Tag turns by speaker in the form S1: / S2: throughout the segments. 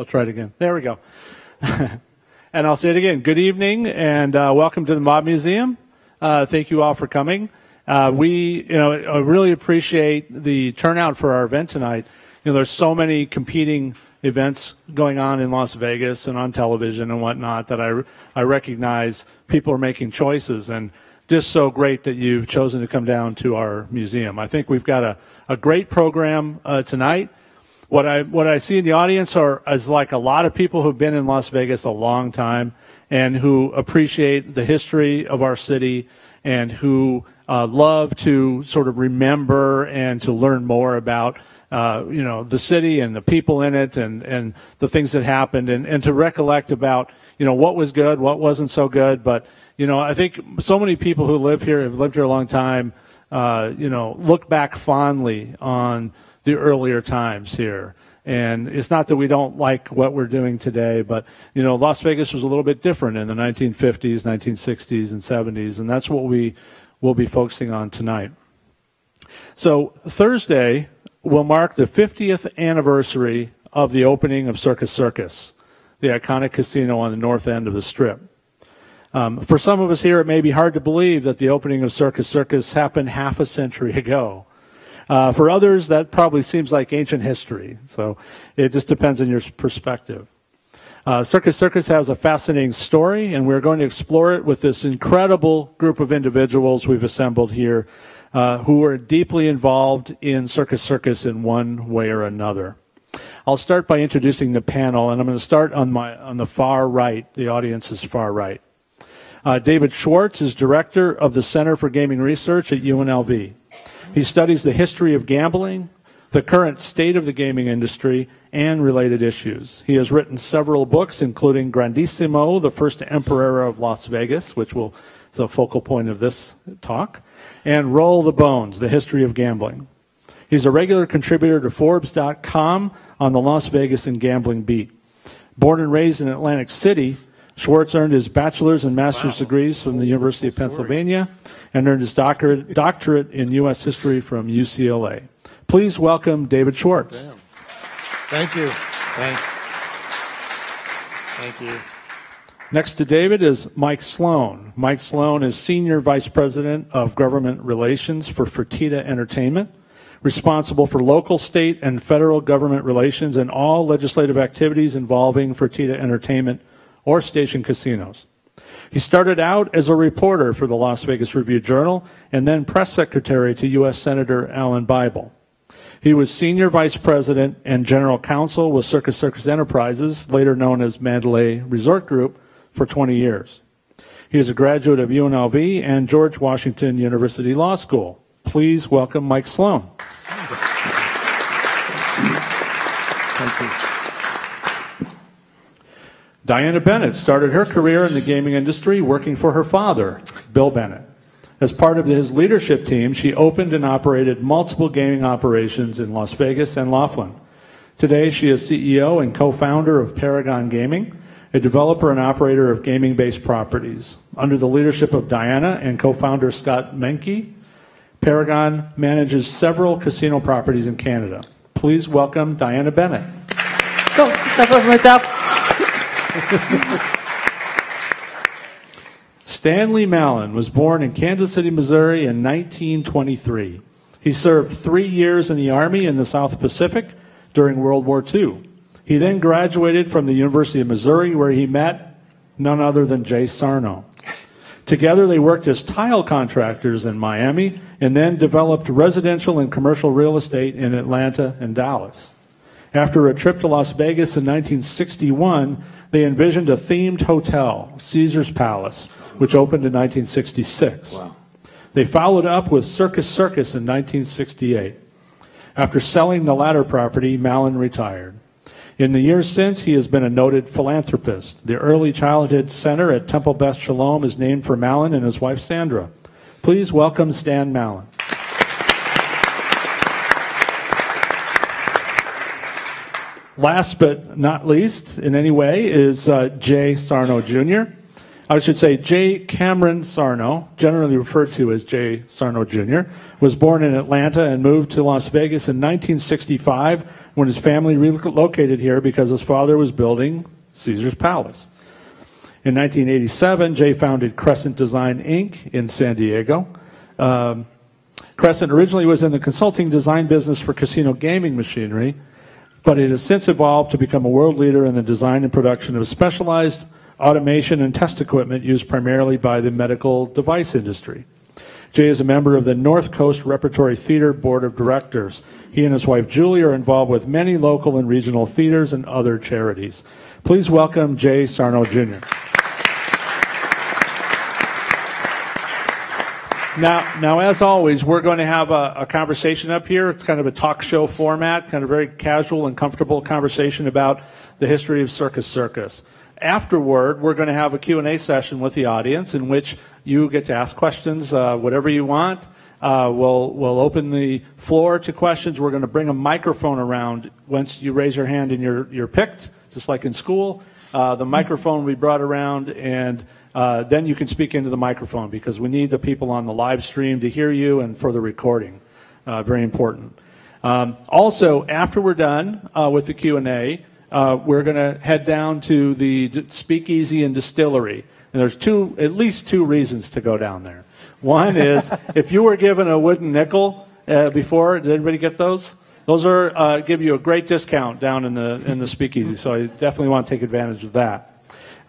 S1: I'll try it again. There we go. and I'll say it again. Good evening and uh, welcome to the Mob Museum. Uh, thank you all for coming. Uh, we, you know, I really appreciate the turnout for our event tonight. You know, there's so many competing events going on in Las Vegas and on television and whatnot that I, I recognize people are making choices and just so great that you've chosen to come down to our museum. I think we've got a, a great program uh, tonight. What I what I see in the audience are is like a lot of people who've been in Las Vegas a long time and who appreciate the history of our city and who uh, love to sort of remember and to learn more about uh, you know the city and the people in it and and the things that happened and and to recollect about you know what was good, what wasn't so good. But you know I think so many people who live here have lived here a long time. Uh, you know look back fondly on the earlier times here. And it's not that we don't like what we're doing today, but you know, Las Vegas was a little bit different in the 1950s, 1960s, and 70s, and that's what we will be focusing on tonight. So Thursday will mark the 50th anniversary of the opening of Circus Circus, the iconic casino on the north end of the Strip. Um, for some of us here, it may be hard to believe that the opening of Circus Circus happened half a century ago. Uh, for others, that probably seems like ancient history. So it just depends on your perspective. Uh, Circus Circus has a fascinating story, and we're going to explore it with this incredible group of individuals we've assembled here uh, who are deeply involved in Circus Circus in one way or another. I'll start by introducing the panel, and I'm going to start on, my, on the far right, the audience's far right. Uh, David Schwartz is director of the Center for Gaming Research at UNLV. He studies the history of gambling, the current state of the gaming industry, and related issues. He has written several books, including Grandissimo, the first emperor of Las Vegas, which will is a focal point of this talk, and Roll the Bones, the history of gambling. He's a regular contributor to Forbes.com on the Las Vegas and gambling beat. Born and raised in Atlantic City, Schwartz earned his bachelor's and master's wow. degrees from the University of Pennsylvania and earned his doctorate, doctorate in U.S. history from UCLA. Please welcome David Schwartz.
S2: Damn. Thank you. Thanks. Thank you.
S1: Next to David is Mike Sloan. Mike Sloan is Senior Vice President of Government Relations for Fertitta Entertainment, responsible for local, state, and federal government relations and all legislative activities involving Fertitta Entertainment or station casinos. He started out as a reporter for the Las Vegas Review Journal and then press secretary to U.S. Senator Alan Bible. He was senior vice president and general counsel with Circus Circus Enterprises, later known as Mandalay Resort Group, for 20 years. He is a graduate of UNLV and George Washington University Law School. Please welcome Mike Sloan. Thank you. Diana Bennett started her career in the gaming industry working for her father, Bill Bennett. As part of his leadership team, she opened and operated multiple gaming operations in Las Vegas and Laughlin. Today, she is CEO and co founder of Paragon Gaming, a developer and operator of gaming based properties. Under the leadership of Diana and co founder Scott Menke, Paragon manages several casino properties in Canada. Please welcome Diana Bennett.
S3: Go, step.
S1: Stanley Mallon was born in Kansas City, Missouri in 1923. He served three years in the Army in the South Pacific during World War II. He then graduated from the University of Missouri, where he met none other than Jay Sarno. Together, they worked as tile contractors in Miami and then developed residential and commercial real estate in Atlanta and Dallas. After a trip to Las Vegas in 1961, they envisioned a themed hotel, Caesar's Palace, which opened in 1966. Wow. They followed up with Circus Circus in 1968. After selling the latter property, Mallon retired. In the years since, he has been a noted philanthropist. The Early Childhood Center at Temple Beth Shalom is named for Mallon and his wife Sandra. Please welcome Stan Mallon. Last but not least, in any way, is uh, Jay Sarno Jr. I should say Jay Cameron Sarno, generally referred to as Jay Sarno Jr., was born in Atlanta and moved to Las Vegas in 1965 when his family relocated here because his father was building Caesar's Palace. In 1987, Jay founded Crescent Design Inc. in San Diego. Um, Crescent originally was in the consulting design business for casino gaming machinery, but it has since evolved to become a world leader in the design and production of specialized automation and test equipment used primarily by the medical device industry. Jay is a member of the North Coast Repertory Theater Board of Directors. He and his wife Julie are involved with many local and regional theaters and other charities. Please welcome Jay Sarno Jr. Now, now, as always, we're going to have a, a, conversation up here. It's kind of a talk show format, kind of very casual and comfortable conversation about the history of Circus Circus. Afterward, we're going to have a Q&A session with the audience in which you get to ask questions, uh, whatever you want. Uh, we'll, we'll open the floor to questions. We're going to bring a microphone around once you raise your hand and you're, you're picked, just like in school. Uh, the microphone will be brought around and uh, then you can speak into the microphone because we need the people on the live stream to hear you and for the recording. Uh, very important. Um, also, after we're done uh, with the Q&A, uh, we're going to head down to the speakeasy and distillery. And there's two, at least two reasons to go down there. One is if you were given a wooden nickel uh, before, did anybody get those? Those are uh, give you a great discount down in the in the speakeasy. So I definitely want to take advantage of that.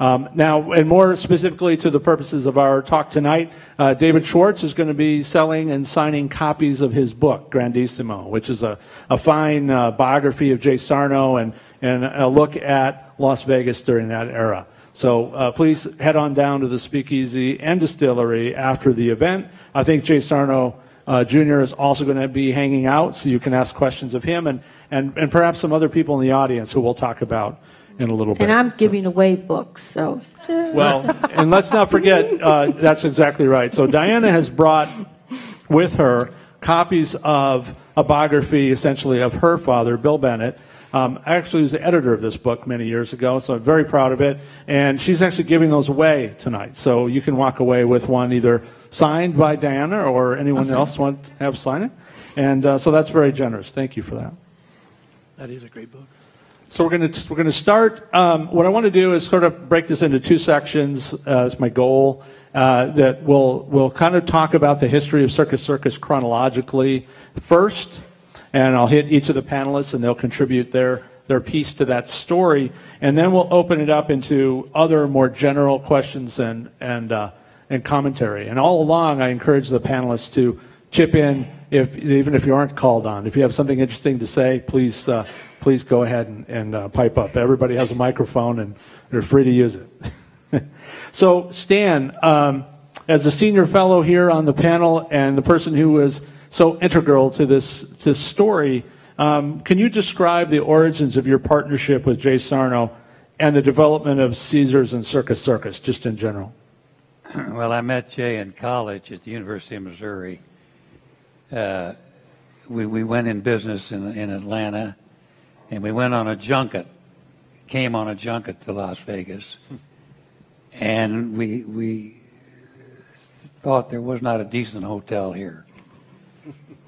S1: Um, now, and more specifically to the purposes of our talk tonight, uh, David Schwartz is going to be selling and signing copies of his book, Grandissimo, which is a, a fine uh, biography of Jay Sarno and, and a look at Las Vegas during that era. So uh, please head on down to the Speakeasy and Distillery after the event. I think Jay Sarno uh, Jr. is also going to be hanging out, so you can ask questions of him and, and, and perhaps some other people in the audience who we'll talk about in a little bit.
S3: And I'm giving so. away books, so.
S1: Well, and let's not forget, uh, that's exactly right. So Diana has brought with her copies of a biography, essentially, of her father, Bill Bennett. Um, I actually was the editor of this book many years ago, so I'm very proud of it. And she's actually giving those away tonight. So you can walk away with one either signed by Diana or anyone else want to have sign it. And uh, so that's very generous. Thank you for that.
S4: That is a great book.
S1: So we're going to we're going to start. Um, what I want to do is sort of break this into two sections. Uh, my goal. Uh, that will we'll kind of talk about the history of Circus Circus chronologically first, and I'll hit each of the panelists, and they'll contribute their their piece to that story, and then we'll open it up into other more general questions and and uh, and commentary. And all along, I encourage the panelists to chip in if even if you aren't called on. If you have something interesting to say, please uh, please go ahead and, and uh, pipe up. Everybody has a microphone and they're free to use it. so, Stan, um, as a senior fellow here on the panel and the person who was so integral to this, this story, um, can you describe the origins of your partnership with Jay Sarno and the development of Caesars and Circus Circus, just in general?
S5: Well, I met Jay in college at the University of Missouri. Uh, we, we went in business in, in Atlanta and we went on a junket, came on a junket to Las Vegas, and we we thought there was not a decent hotel here.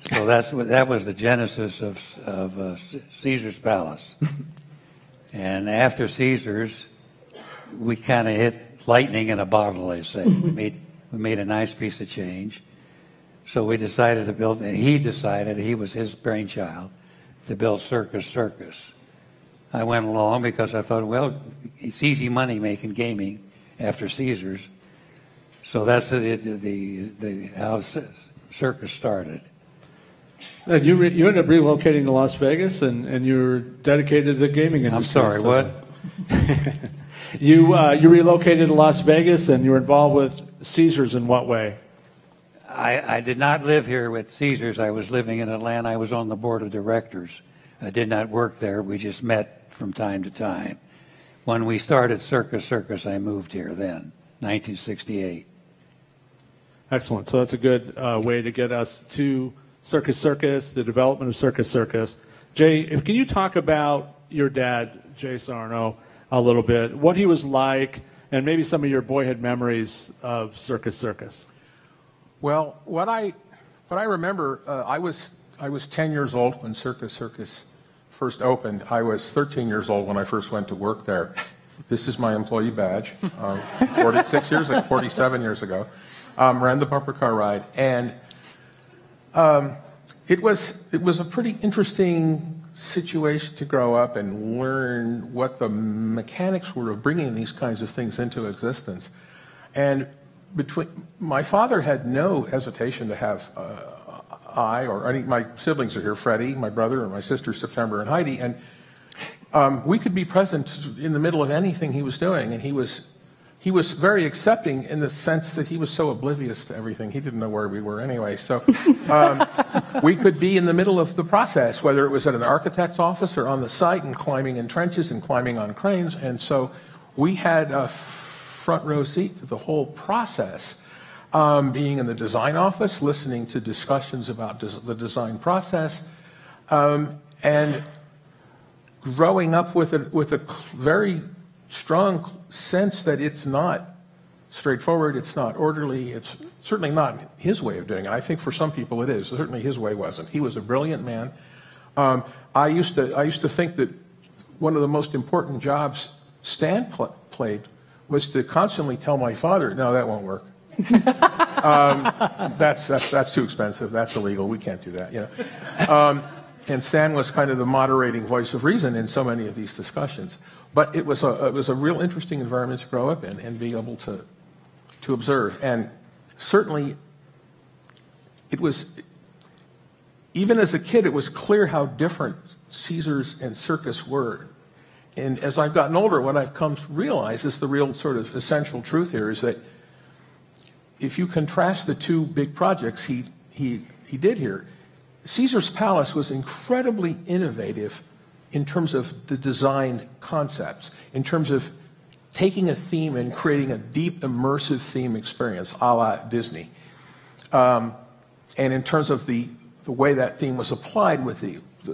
S5: So that's that was the genesis of of uh, Caesar's Palace. and after Caesar's, we kind of hit lightning in a bottle. They say we made we made a nice piece of change. So we decided to build. And He decided he was his brainchild to build Circus Circus. I went along because I thought, well, it's easy money making gaming after Caesars. So that's the, the, the how Circus started.
S1: And you, re, you ended up relocating to Las Vegas and, and you were dedicated to the gaming industry.
S5: I'm sorry, so. what?
S1: you, uh, you relocated to Las Vegas and you were involved with Caesars in what way?
S5: I, I did not live here with Caesars. I was living in Atlanta. I was on the board of directors. I did not work there. We just met from time to time. When we started Circus Circus, I moved here then, 1968.
S1: Excellent. So that's a good uh, way to get us to Circus Circus, the development of Circus Circus. Jay, if, can you talk about your dad, Jay Sarno, a little bit, what he was like, and maybe some of your boyhood memories of Circus Circus.
S6: Well, what I what I remember, uh, I was I was 10 years old when Circus Circus first opened. I was 13 years old when I first went to work there. This is my employee badge. Um, 46 years, ago, 47 years ago, um, ran the bumper car ride, and um, it was it was a pretty interesting situation to grow up and learn what the mechanics were of bringing these kinds of things into existence. And between my father had no hesitation to have uh, I or any my siblings are here, Freddie, my brother, and my sister September and Heidi, and um, we could be present in the middle of anything he was doing, and he was he was very accepting in the sense that he was so oblivious to everything. He didn't know where we were anyway. So um, we could be in the middle of the process, whether it was at an architect's office or on the site and climbing in trenches and climbing on cranes. And so we had a front row seat to the whole process. Um, being in the design office, listening to discussions about des- the design process, um, and growing up with a, with a very strong sense that it's not straightforward, it's not orderly, it's certainly not his way of doing it. I think for some people it is. Certainly his way wasn't. He was a brilliant man. Um, I, used to, I used to think that one of the most important jobs Stan pl- played was to constantly tell my father, no, that won't work. um, that's, that's, that's too expensive. That's illegal. We can't do that. You know? Um, and Stan was kind of the moderating voice of reason in so many of these discussions. But it was a, it was a real interesting environment to grow up in and be able to, to observe. And certainly, it was, even as a kid, it was clear how different Caesars and Circus were. And as I've gotten older, what I've come to realize is the real sort of essential truth here is that if you contrast the two big projects he, he, he did here, Caesar's Palace was incredibly innovative in terms of the design concepts, in terms of taking a theme and creating a deep, immersive theme experience a la Disney. Um, and in terms of the, the way that theme was applied with the, the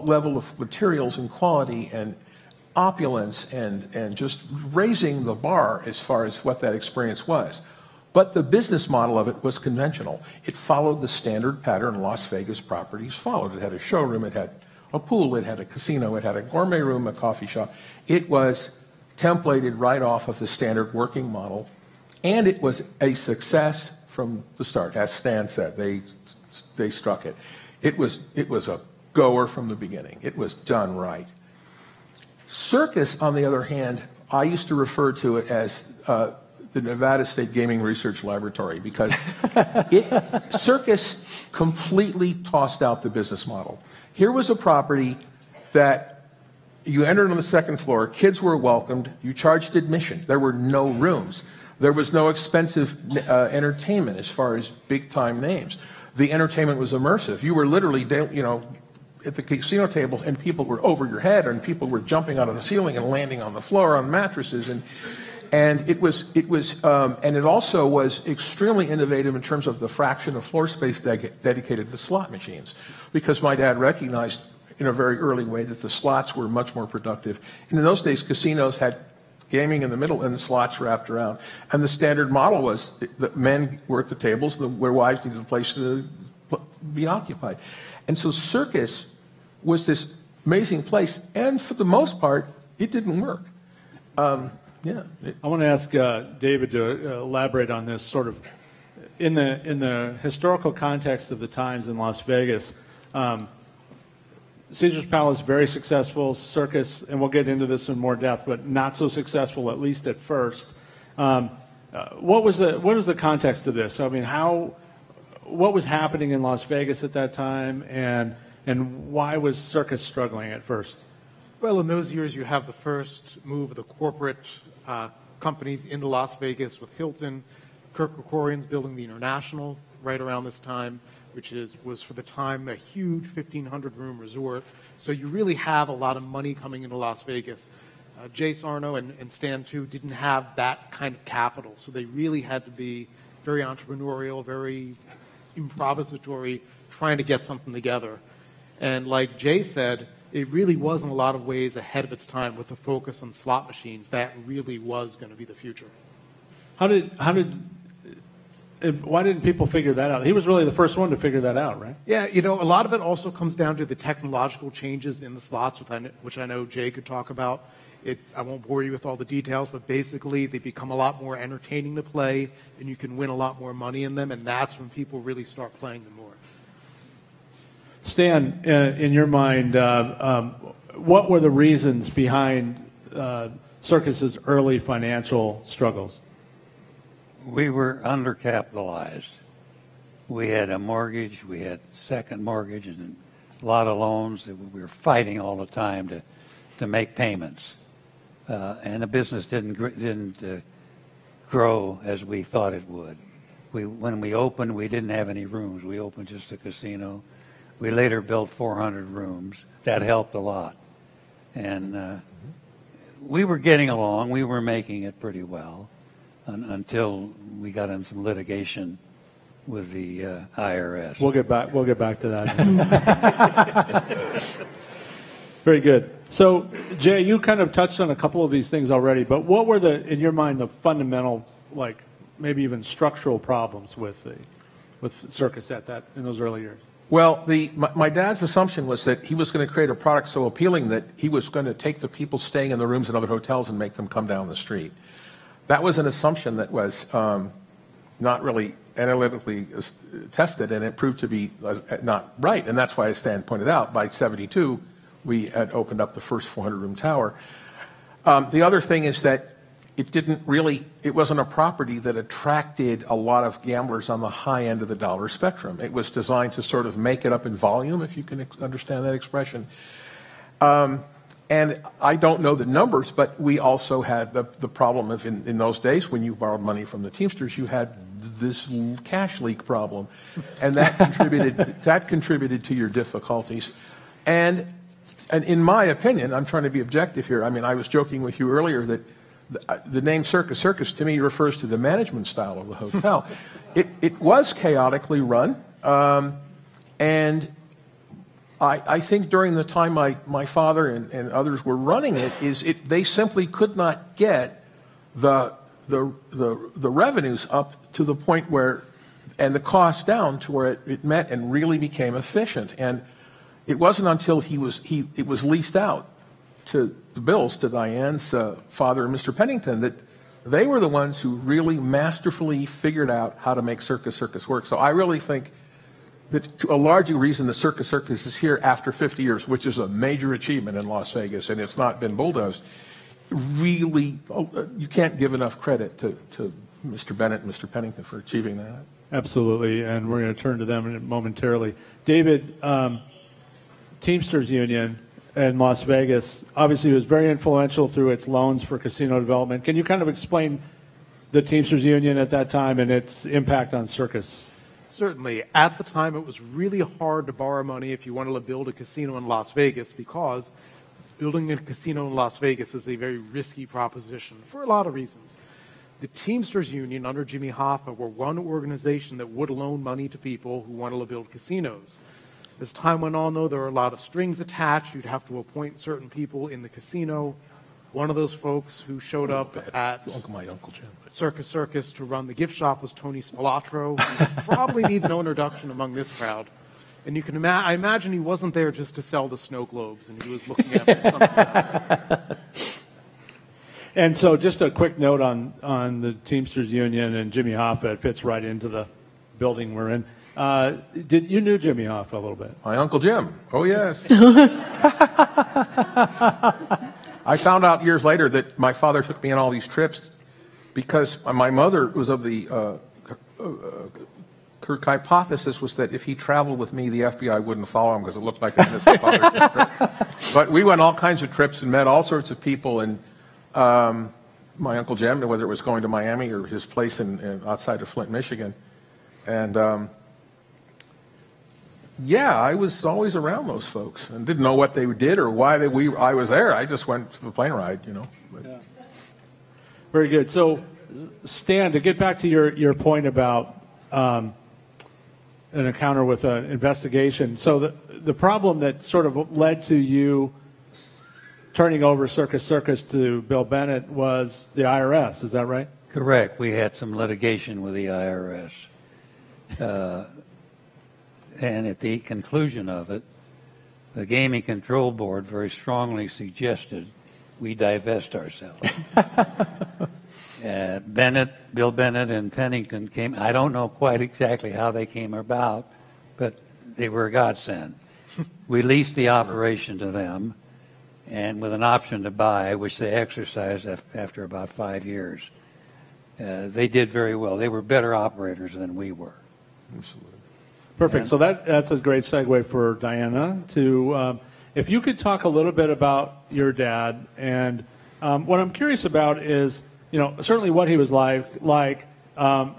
S6: level of materials and quality and opulence and, and just raising the bar as far as what that experience was. But the business model of it was conventional. It followed the standard pattern Las Vegas properties followed. It had a showroom, it had a pool, it had a casino, it had a gourmet room, a coffee shop. It was templated right off of the standard working model, and it was a success from the start. As Stan said, they, they struck it. It was, it was a goer from the beginning. It was done right. Circus, on the other hand, I used to refer to it as uh, the Nevada State Gaming Research Laboratory because it, Circus completely tossed out the business model. Here was a property that you entered on the second floor, kids were welcomed, you charged admission. There were no rooms. There was no expensive uh, entertainment as far as big time names. The entertainment was immersive. You were literally, you know, at the casino table and people were over your head and people were jumping out of the ceiling and landing on the floor on mattresses and and it was it was um, and it also was extremely innovative in terms of the fraction of floor space de- dedicated to slot machines because my dad recognized in a very early way that the slots were much more productive. And in those days, casinos had gaming in the middle and the slots wrapped around. And the standard model was that men were at the tables, the, their wives needed a place to be occupied. And so circus was this amazing place, and for the most part, it didn't work. Um, yeah.
S1: I want to ask uh, David to uh, elaborate on this sort of in the in the historical context of the times in Las Vegas. Um, Caesar's Palace very successful, Circus, and we'll get into this in more depth, but not so successful at least at first. Um, uh, what was the what was the context of this? I mean, how what was happening in Las Vegas at that time, and and why was Circus struggling at first?
S7: Well, in those years, you have the first move of the corporate uh, companies into Las Vegas with Hilton, Kirk Kerkorian's building the International right around this time which is, was for the time a huge 1,500 room resort. So you really have a lot of money coming into Las Vegas. Uh, Jay Sarno and, and Stan too didn't have that kind of capital, so they really had to be very entrepreneurial, very improvisatory, trying to get something together. And like Jay said, it really was in a lot of ways ahead of its time with the focus on slot machines. That really was going to be the future.
S1: How did how did why didn't people figure that out? He was really the first one to figure that out, right?
S7: Yeah, you know, a lot of it also comes down to the technological changes in the slots, which I kn- which I know Jay could talk about. It, I won't bore you with all the details, but basically they become a lot more entertaining to play, and you can win a lot more money in them, and that's when people really start playing them more.
S1: Stan, uh, in your mind, uh, um, what were the reasons behind uh, Circus's early financial struggles?
S5: We were undercapitalized. We had a mortgage, we had second mortgage, and a lot of loans that we were fighting all the time to, to make payments. Uh, and the business didn't didn't uh, grow as we thought it would. We when we opened, we didn't have any rooms. We opened just a casino. We later built 400 rooms. That helped a lot, and uh, we were getting along. We were making it pretty well un- until we got in some litigation with the uh, IRS.
S1: We'll get back. We'll get back to that. Very good. So, Jay, you kind of touched on a couple of these things already, but what were the, in your mind, the fundamental, like maybe even structural problems with the, with Circus at that in those early years?
S6: Well, the, my, my dad's assumption was that he was going to create a product so appealing that he was going to take the people staying in the rooms in other hotels and make them come down the street. That was an assumption that was um, not really analytically tested, and it proved to be uh, not right. And that's why, as Stan pointed out, by 72, we had opened up the first 400 room tower. Um, the other thing is that it didn't really, it wasn't a property that attracted a lot of gamblers on the high end of the dollar spectrum. It was designed to sort of make it up in volume, if you can understand that expression. Um, and I don't know the numbers, but we also had the, the problem of in, in those days when you borrowed money from the Teamsters, you had this cash leak problem, and that contributed that contributed to your difficulties. And and in my opinion, I'm trying to be objective here. I mean, I was joking with you earlier that the, name Circus Circus to me refers to the management style of the hotel. it, it was chaotically run, um, and I, I think during the time my, my father and, and others were running it, is it they simply could not get the, the, the, the revenues up to the point where, and the cost down to where it, it met and really became efficient. And it wasn't until he was, he, it was leased out to the Bills, to Diane's uh, father Mr. Pennington, that they were the ones who really masterfully figured out how to make Circus Circus work. So I really think that to a large reason the Circus Circus is here after 50 years, which is a major achievement in Las Vegas, and it's not been bulldozed. Really, oh, uh, you can't give enough credit to, to Mr. Bennett and Mr. Pennington for achieving that.
S1: Absolutely, and we're going to turn to them momentarily. David, um, Teamsters Union in Las Vegas obviously was very influential through its loans for casino development. Can you kind of explain the Teamsters Union at that time and its impact on Circus?
S7: Certainly. At the time, it was really hard to borrow money if you wanted to build a casino in Las Vegas because building a casino in Las Vegas is a very risky proposition for a lot of reasons. The Teamsters Union under Jimmy Hoffa were one organization that would loan money to people who wanted to build casinos. As time went on, though, there were a lot of strings attached. You'd have to appoint certain people in the casino. One of those folks who showed up at
S6: Uncle, my Uncle Jim.
S7: Circus Circus to run the gift shop was Tony Spilotro, who probably needs no introduction among this crowd. And you can ima- I imagine he wasn't there just to sell the snow globes, and he was looking at something.
S1: And so, just a quick note on, on the Teamsters Union and Jimmy Hoffa. It fits right into the building we're in. Uh, did you knew Jimmy Hoffa a little bit?
S6: My Uncle Jim. Oh, yes. I found out years later that my father took me on all these trips because my mother was of the uh, uh, Kirk hypothesis was that if he traveled with me, the FBI wouldn't follow him because it looked like a missed father's trip. But we went all kinds of trips and met all sorts of people. And um, my Uncle Jim, whether it was going to Miami or his place in, in outside of Flint, Michigan, and um, yeah, I was always around those folks and didn't know what they did or why they, we, I was there. I just went for the plane ride, you know. But,
S1: Very good. So, Stan, to get back to your, your point about um, an encounter with an investigation. So the the problem that sort of led to you turning over Circus Circus to Bill Bennett was the IRS. Is that right?
S5: Correct. We had some litigation with the IRS. Uh, and at the conclusion of it, the Gaming Control Board very strongly suggested we divest ourselves. uh, Bennett, Bill Bennett, and Pennington came. I don't know quite exactly how they came about, but they were a godsend. we leased the operation to them, and with an option to buy, which they exercised af- after about five years. Uh, they did very well. They were better operators than we were.
S1: Perfect. So that that's a great segue for Diana to, um, if you could talk a little bit about your dad and um, what I'm curious about is, you know, certainly what he was like, like um,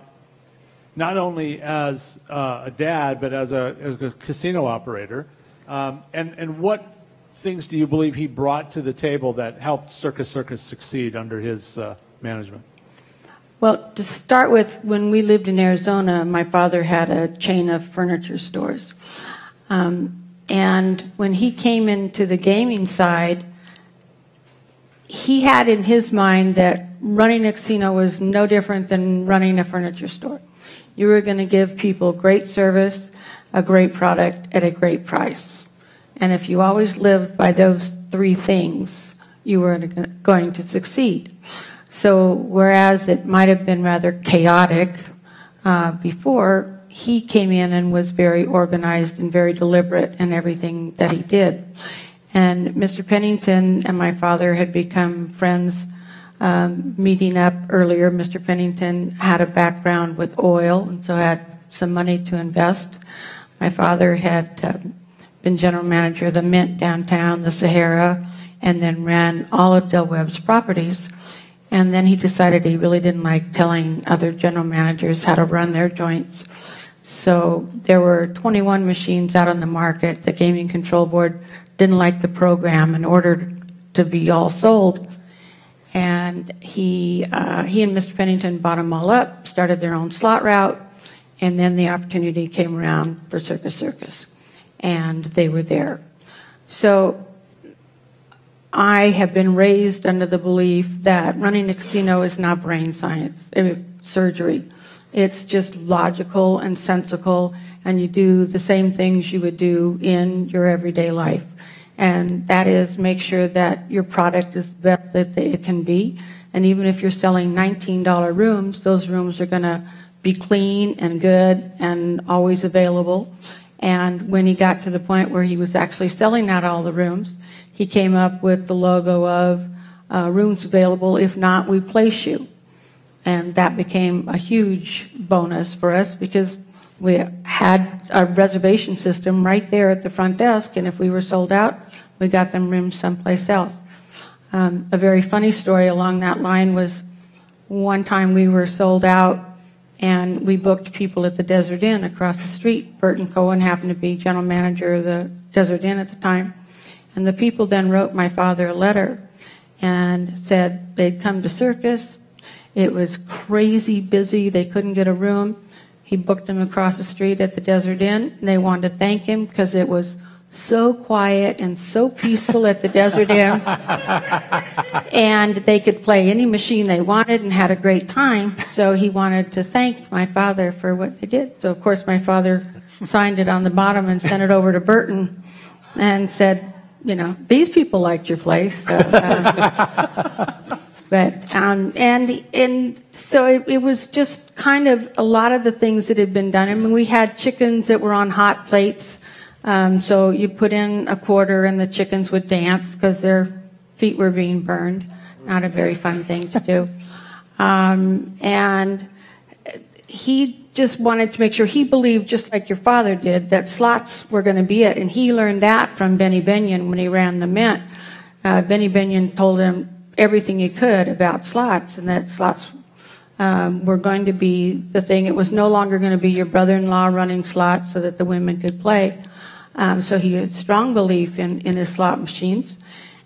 S1: not only as uh, a dad but as a, as a casino operator, um, and and what things do you believe he brought to the table that helped Circus Circus succeed under his uh, management?
S3: Well, to start with, when we lived in Arizona, my father had a chain of furniture stores. Um, and when he came into the gaming side, he had in his mind that running a casino was no different than running a furniture store. You were going to give people great service, a great product at a great price. And if you always lived by those three things, you were going to succeed. So whereas it might have been rather chaotic uh, before, he came in and was very organized and very deliberate in everything that he did. And Mr. Pennington and my father had become friends um, meeting up earlier. Mr. Pennington had a background with oil and so had some money to invest. My father had uh, been general manager of the Mint downtown, the Sahara, and then ran all of Del Webb's properties. And then he decided he really didn't like telling other general managers how to run their joints. So there were 21 machines out on the market. The Gaming Control Board didn't like the program and ordered to be all sold. And he, uh, he and Mr. Pennington bought them all up, started their own slot route, and then the opportunity came around for Circus Circus. And they were there. So I have been raised under the belief that running a casino is not brain science, uh, surgery. It's just logical and sensical, and you do the same things you would do in your everyday life. And that is make sure that your product is the best that it can be. And even if you're selling $19 rooms, those rooms are going to be clean and good and always available. And when he got to the point where he was actually selling out all the rooms, he came up with the logo of uh, rooms available. If not, we place you. And that became a huge bonus for us because we had a reservation system right there at the front desk. And if we were sold out, we got them rooms someplace else. Um, a very funny story along that line was one time we were sold out and we booked people at the Desert Inn across the street. Burton Cohen happened to be general manager of the Desert Inn at the time. And the people then wrote my father a letter and said they'd come to circus. It was crazy busy. They couldn't get a room. He booked them across the street at the Desert Inn. They wanted to thank him because it was so quiet and so peaceful at the Desert Inn. and they could play any machine they wanted and had a great time. So he wanted to thank my father for what they did. So, of course, my father signed it on the bottom and sent it over to Burton and said, you know, these people liked your place. So, uh, but um, and and so it, it, was just kind of a lot of the things that had been done. I mean, we had chickens that were on hot plates. Um, so you put in a quarter, and the chickens would dance because their feet were being burned. Not a very fun thing to do. Um, and he just wanted to make sure he believed, just like your father did, that slots were going to be it. And he learned that from Benny Binion when he ran the Mint. Uh, Benny Binion told him everything he could about slots and that slots um, were going to be the thing. It was no longer going to be your brother-in-law running slots so that the women could play. Um, so he had strong belief in, in his slot machines.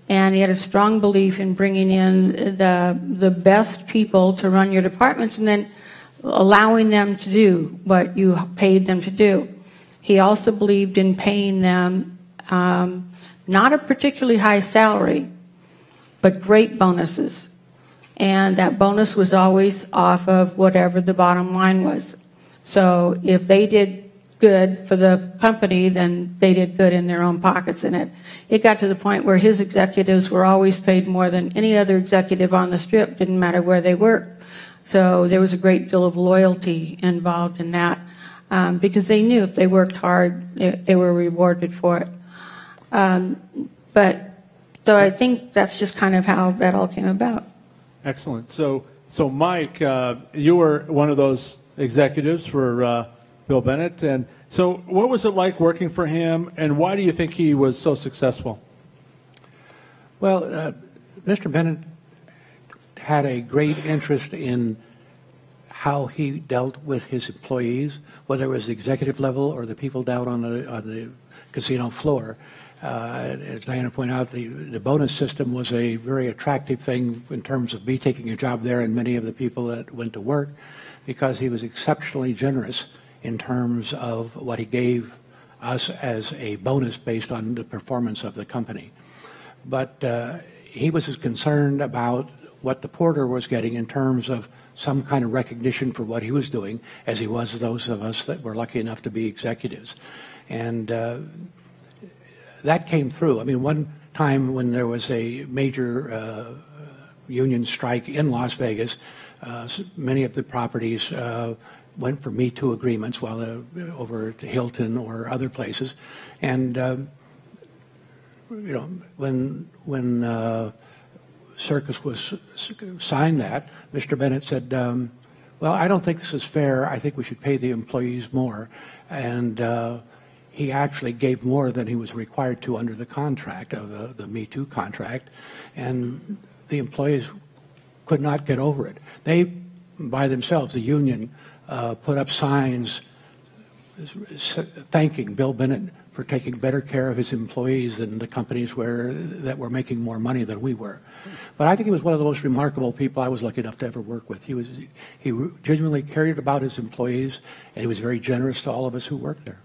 S3: And he had a strong belief in bringing in the, the best people to run your departments. And then allowing them to do what you paid them to do. He also believed in paying them um, not a particularly high salary, but great bonuses. And that bonus was always off of whatever the bottom line was. So if they did good for the company, then they did good in their own pockets. And it, it got to the point where his executives were always paid more than any other executive on the strip, didn't matter where they worked. So there was a great deal of loyalty involved in that um, because they knew if they worked hard, they, they were rewarded for it. Um, but so I think that's just kind of how that all came about.
S1: Excellent. So, so Mike, uh, you were one of those executives for uh, Bill Bennett, and so what was it like working for him, and why do you think he was so successful?
S4: Well, uh, Mr. Bennett had a great interest in how he dealt with his employees, whether it was the executive level or the people down on the on the casino floor. Uh, as Diana pointed out, the, the bonus system was a very attractive thing in terms of me taking a job there and many of the people that went to work because he was exceptionally generous in terms of what he gave us as a bonus based on the performance of the company. But uh, he was as concerned about what the porter was getting in terms of some kind of recognition for what he was doing as he was those of us that were lucky enough to be executives. And uh, that came through. I mean, one time when there was a major uh, union strike in Las Vegas, uh, many of the properties uh, went for Me Too agreements while uh, over to Hilton or other places. And, um, you know, when, when uh, Circus was signed that, Mr. Bennett said, um, well, I don't think this is fair. I think we should pay the employees more. And uh, he actually gave more than he was required to under the contract, of the, the Me Too contract, and the employees could not get over it. They, by themselves, the union, uh, put up signs thanking Bill Bennett for taking better care of his employees than the companies where that were making more money than we were. But I think he was one of the most remarkable people I was lucky enough to ever work with. He was he genuinely cared about his employees, and he was very generous to all of us who worked there.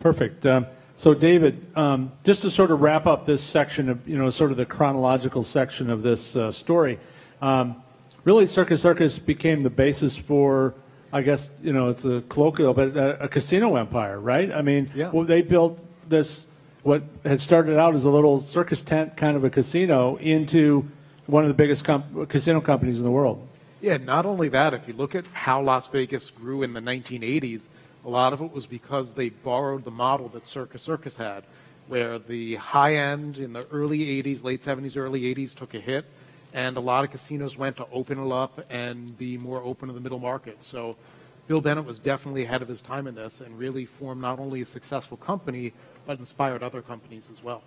S1: Perfect. Um, so, David, um, just to sort of wrap up this section of, you know, sort of the chronological section of this uh, story, um, really Circus Circus became the basis for, I guess, you know, it's a colloquial, but a, a casino empire, right? I mean,
S7: Yeah.
S1: well, they built this, what had started out as a little circus tent kind of a casino into one of the biggest com- casino companies in the world.
S7: Yeah, not only that, if you look at how Las Vegas grew in the 1980s, a lot of it was because they borrowed the model that Circus Circus had, where the high end in the early 80s, late 70s, early 80s took a hit, and a lot of casinos went to open it up and be more open to the middle market. So Bill Bennett was definitely ahead of his time in this and really formed not only a successful company, but inspired other companies as well.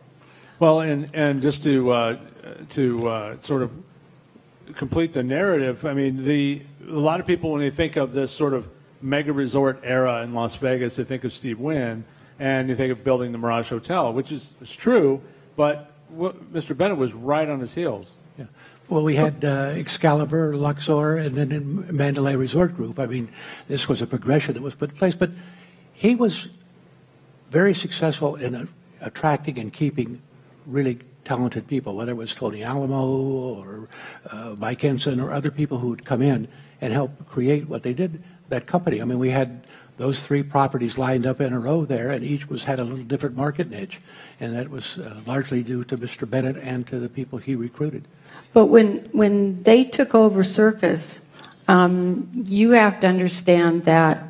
S1: Well, and, and just to, uh, to uh, sort of complete the narrative, I mean, the, a lot of people, when they think of this sort of mega resort era in Las Vegas, they think of Steve Wynn and you think of building the Mirage Hotel, which is, is true, but what, Mr. Bennett was right on his heels.
S4: Yeah. Well, we had uh, Excalibur, Luxor, and then Mandalay Resort Group. I mean, this was a progression that was put in place, but he was very successful in uh, attracting and keeping really talented people, whether it was Tony Alamo or uh, Mike Ensign or other people who would come in and help create what they did, that company. I mean, we had those three properties lined up in a row there, and each was had a little different market niche, and that was uh, largely due to Mr. Bennett and to the people he recruited.
S3: But when when they took over Circus, um, you have to understand that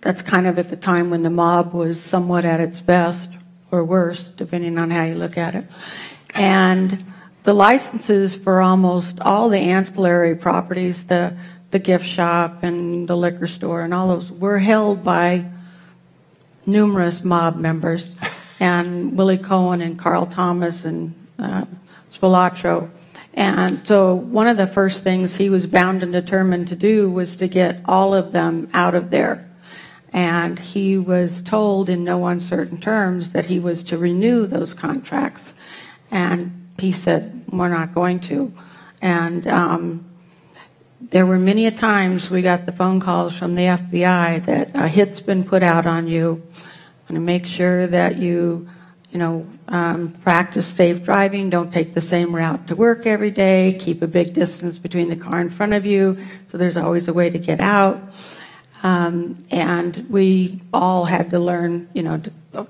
S3: that's kind of at the time when the mob was somewhat at its best or worst, depending on how you look at it, and the licenses for almost all the ancillary properties, the the gift shop and the liquor store and all those were held by numerous mob members, and Willie Cohen and Carl Thomas and uh, Spilotro. And so one of the first things he was bound and determined to do was to get all of them out of there. And he was told in no uncertain terms that he was to renew those contracts. And he said, We're not going to. And um, there were many a times we got the phone calls from the FBI that a hit's been put out on you. And to make sure that you, you know, um, practice safe driving. Don't take the same route to work every day. Keep a big distance between the car in front of you, so there's always a way to get out. Um, and we all had to learn, you know, to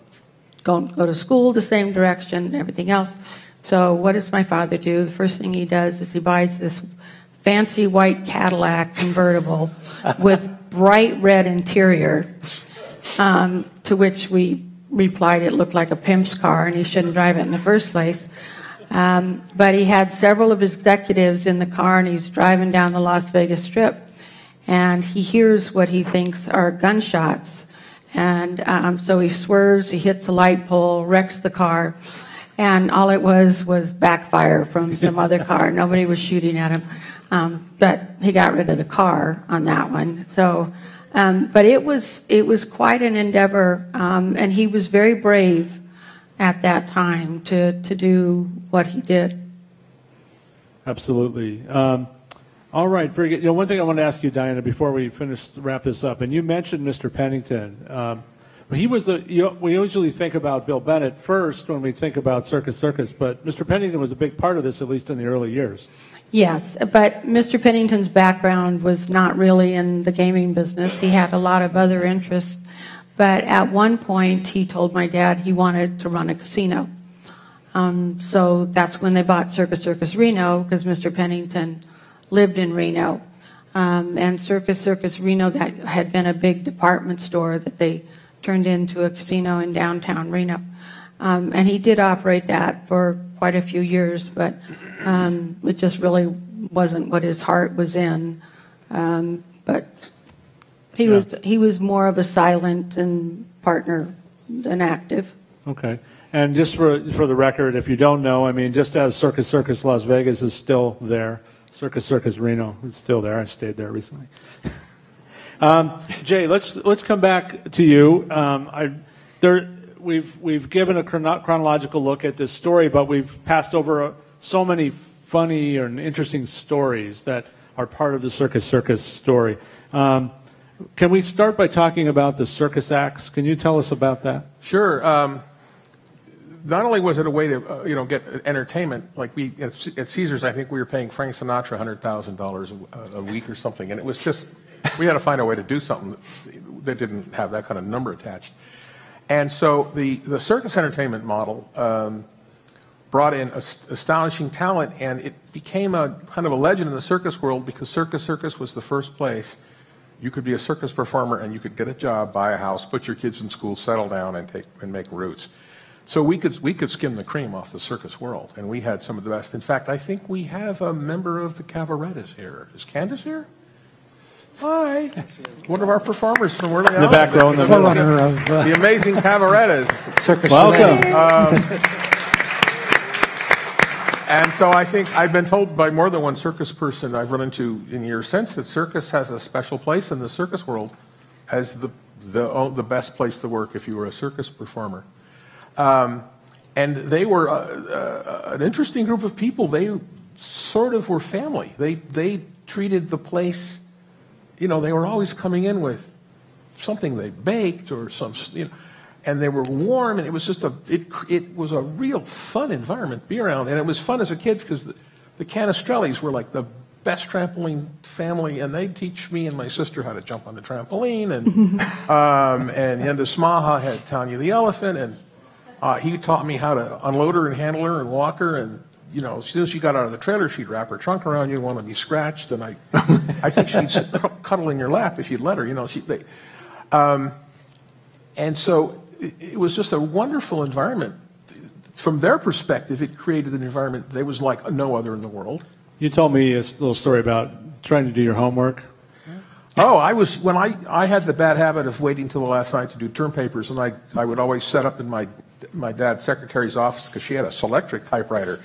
S3: go, go to school the same direction and everything else. So what does my father do? The first thing he does is he buys this fancy white Cadillac convertible with bright red interior, um, to which we replied it looked like a pimp's car and he shouldn't drive it in the first place. Um, but he had several of his executives in the car and he's driving down the Las Vegas Strip and he hears what he thinks are gunshots. And um, so he swerves, he hits a light pole, wrecks the car, and all it was was backfire from some other car. Nobody was shooting at him, um, but he got rid of the car on that one. So, um, but it was it was quite an endeavor, um, and he was very brave at that time to to do what he did.
S1: Absolutely. Um, all right, very good. You know, one thing I want to ask you, Diana, before we finish wrap this up, and you mentioned Mr. Pennington. Um, he was the. You know, we usually think about Bill Bennett first when we think about Circus Circus, but Mr. Pennington was a big part of this, at least in the early years.
S3: Yes, but Mr. Pennington's background was not really in the gaming business. He had a lot of other interests. But at one point, he told my dad he wanted to run a casino. Um, so that's when they bought Circus Circus Reno, because Mr. Pennington lived in Reno. Um, and Circus Circus Reno, that had been a big department store that they turned into a casino in downtown Reno. Um, and he did operate that for quite a few years, but um, it just really wasn't what his heart was in. Um, but he
S1: Yeah.
S3: was he was more of a silent and partner than active.
S1: Okay. And just for, for the record, if you don't know, I mean, just as Circus Circus Las Vegas is still there, Circus Circus Reno is still there. I stayed there recently. um, Jay, let's let's come back to you. Um, I, there, we've we've given a chrono- chronological look at this story, but we've passed over so many funny and interesting stories that are part of the Circus Circus story. Um, can we start by talking about the circus acts? Can you tell us about that?
S6: Sure. Um, not only was it a way to, uh, you know, get entertainment, like we at, at Caesars, I think we were paying Frank Sinatra hundred thousand dollars a week or something, and it was just we had to find a way to do something that didn't have that kind of number attached. And so the the circus entertainment model um, brought in ast- astonishing talent, and it became a kind of a legend in the circus world because Circus Circus was the first place you could be a circus performer and you could get a job, buy a house, put your kids in school, settle down, and take and make roots. So we could we could skim the cream off the circus world, and we had some of the best. In fact, I think we have a member of the Cavarettas here. Is Candace here? Hi, one of our performers from Whirling
S1: In the back row in the middle.
S4: Forerunner of uh,
S6: the amazing Cavarettas.
S4: Circus
S1: Welcome.
S4: Soleil.
S6: And so I think I've been told by more than one circus person I've run into in years since that circus has a special place in the circus world as the, the, oh, the best place to work if you were a circus performer. Um, and they were uh, uh, an interesting group of people. They sort of were family. They, they treated the place, you know, they were always coming in with something they baked or some, you know, and they were warm, and it was just a, it, it was a real fun environment to be around. And it was fun as a kid because the, the Canestrellis were like the best trampoline family, and they'd teach me and my sister how to jump on the trampoline. And, um, and Yenda Smaha had Tanya the elephant, and uh, he taught me how to unload her and handle her and walk her. And, you know, as soon as she got out of the trailer, she'd wrap her trunk around you want to be scratched. And I, I think she'd sit, cuddle in your lap if you'd let her. You know, she, they, um, and so it, it was just a wonderful environment. From their perspective, it created an environment that was like no other in the world.
S1: You told me a little story about trying to do your homework.
S6: Oh, I was when I, I had the bad habit of waiting till the last night to do term papers, and I, I would always set up in my my dad's secretary's office because she had a Selectric typewriter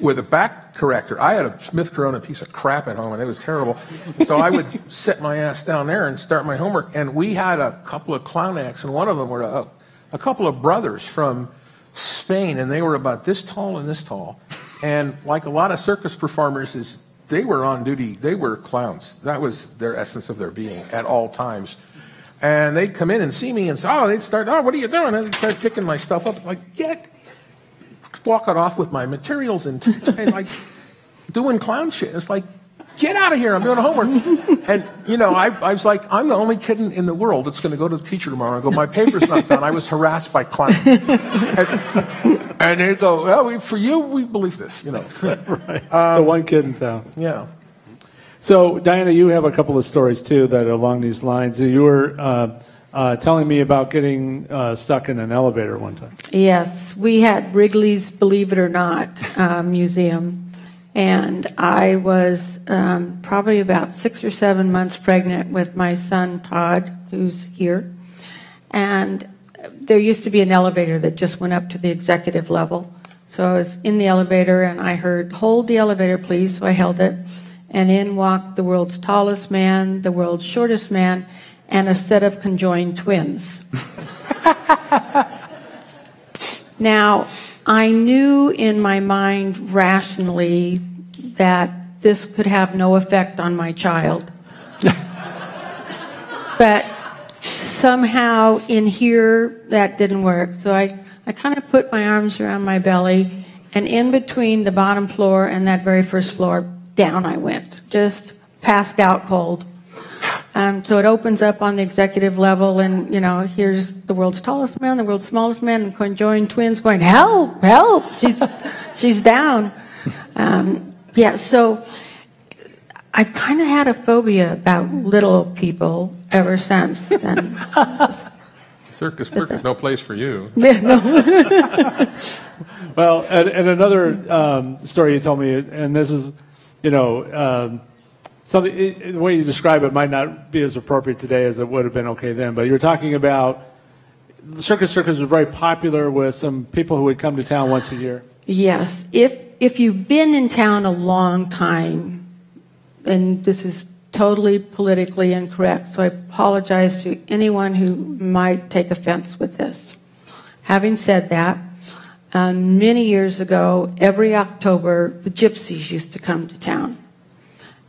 S6: with a back corrector. I had a Smith Corona piece of crap at home, and it was terrible. So I would sit my ass down there and start my homework. And we had a couple of clown acts, and one of them were a, a couple of brothers from Spain, and they were about this tall and this tall. And like a lot of circus performers, is they were on duty. They were clowns. That was their essence of their being at all times. And they'd come in and see me and say, "Oh," they'd start, "Oh, what are you doing?" And they'd start picking my stuff up. Like, get, walking off with my materials and, and like doing clown shit. It's like, get out of here. I'm doing homework. and, you know, I, I was like, I'm the only kid in, in the world that's going to go to the teacher tomorrow and go, my paper's not done. I was harassed by clowns. and, and they go, well, we, for you, we believe this, you know. right?
S1: the one kid in town.
S6: Yeah.
S1: So, Diana, you have a couple of stories too that are along these lines. You were uh, uh, telling me about getting uh, stuck in an elevator one time.
S3: Yes, we had Ripley's Believe It or Not uh, museum, and I was um, probably about six or seven months pregnant with my son Todd, who's here. And there used to be an elevator that just went up to the executive level. So I was in the elevator and I heard, Hold the elevator, please. So I held it. And in walked the world's tallest man, the world's shortest man, and a set of conjoined twins. Now, I knew in my mind rationally that this could have no effect on my child. but somehow in here, that didn't work. So I, I kind of put my arms around my belly, and in between the bottom floor and that very first floor, down I went, just passed out cold. Um, so it opens up on the executive level, and you know, here's the world's tallest man, the world's smallest man, and conjoined twins going, "Help! Help! She's she's down." Um, yeah, so I've kind of had a phobia about little people ever since. And
S6: Circus Perk no place for you.
S3: yeah, no.
S1: Well, and, and another um, story you told me, and this is, you know, something. It, the way you describe it might not be as appropriate today as it would have been okay then. But you were talking about the circus circus was very popular with some people who would come to town once a year.
S3: Yes, if if you've been in town a long time, and this is totally politically incorrect, so I apologize to anyone who might take offense with this. Having said that, um, many years ago, every October, the gypsies used to come to town.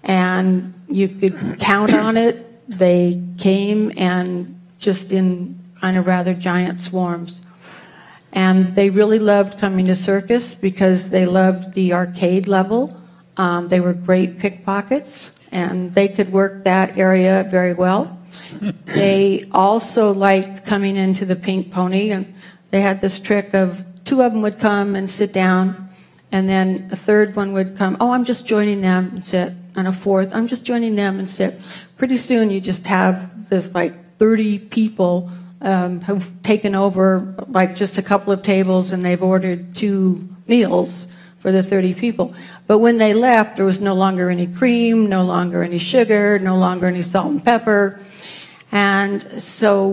S3: And you could count on it. They came and just in kind of rather giant swarms. And they really loved coming to circus because they loved the arcade level. Um, they were great pickpockets, and they could work that area very well. they also liked coming into the Pink Pony, and they had this trick of two of them would come and sit down, and then a third one would come. Oh, I'm just joining them and sit, and a fourth. I'm just joining them and sit. Pretty soon, you just have this like 30 people um, who've taken over like just a couple of tables and they've ordered two meals for the 30 people. But when they left, there was no longer any cream, no longer any sugar, no longer any salt and pepper. And so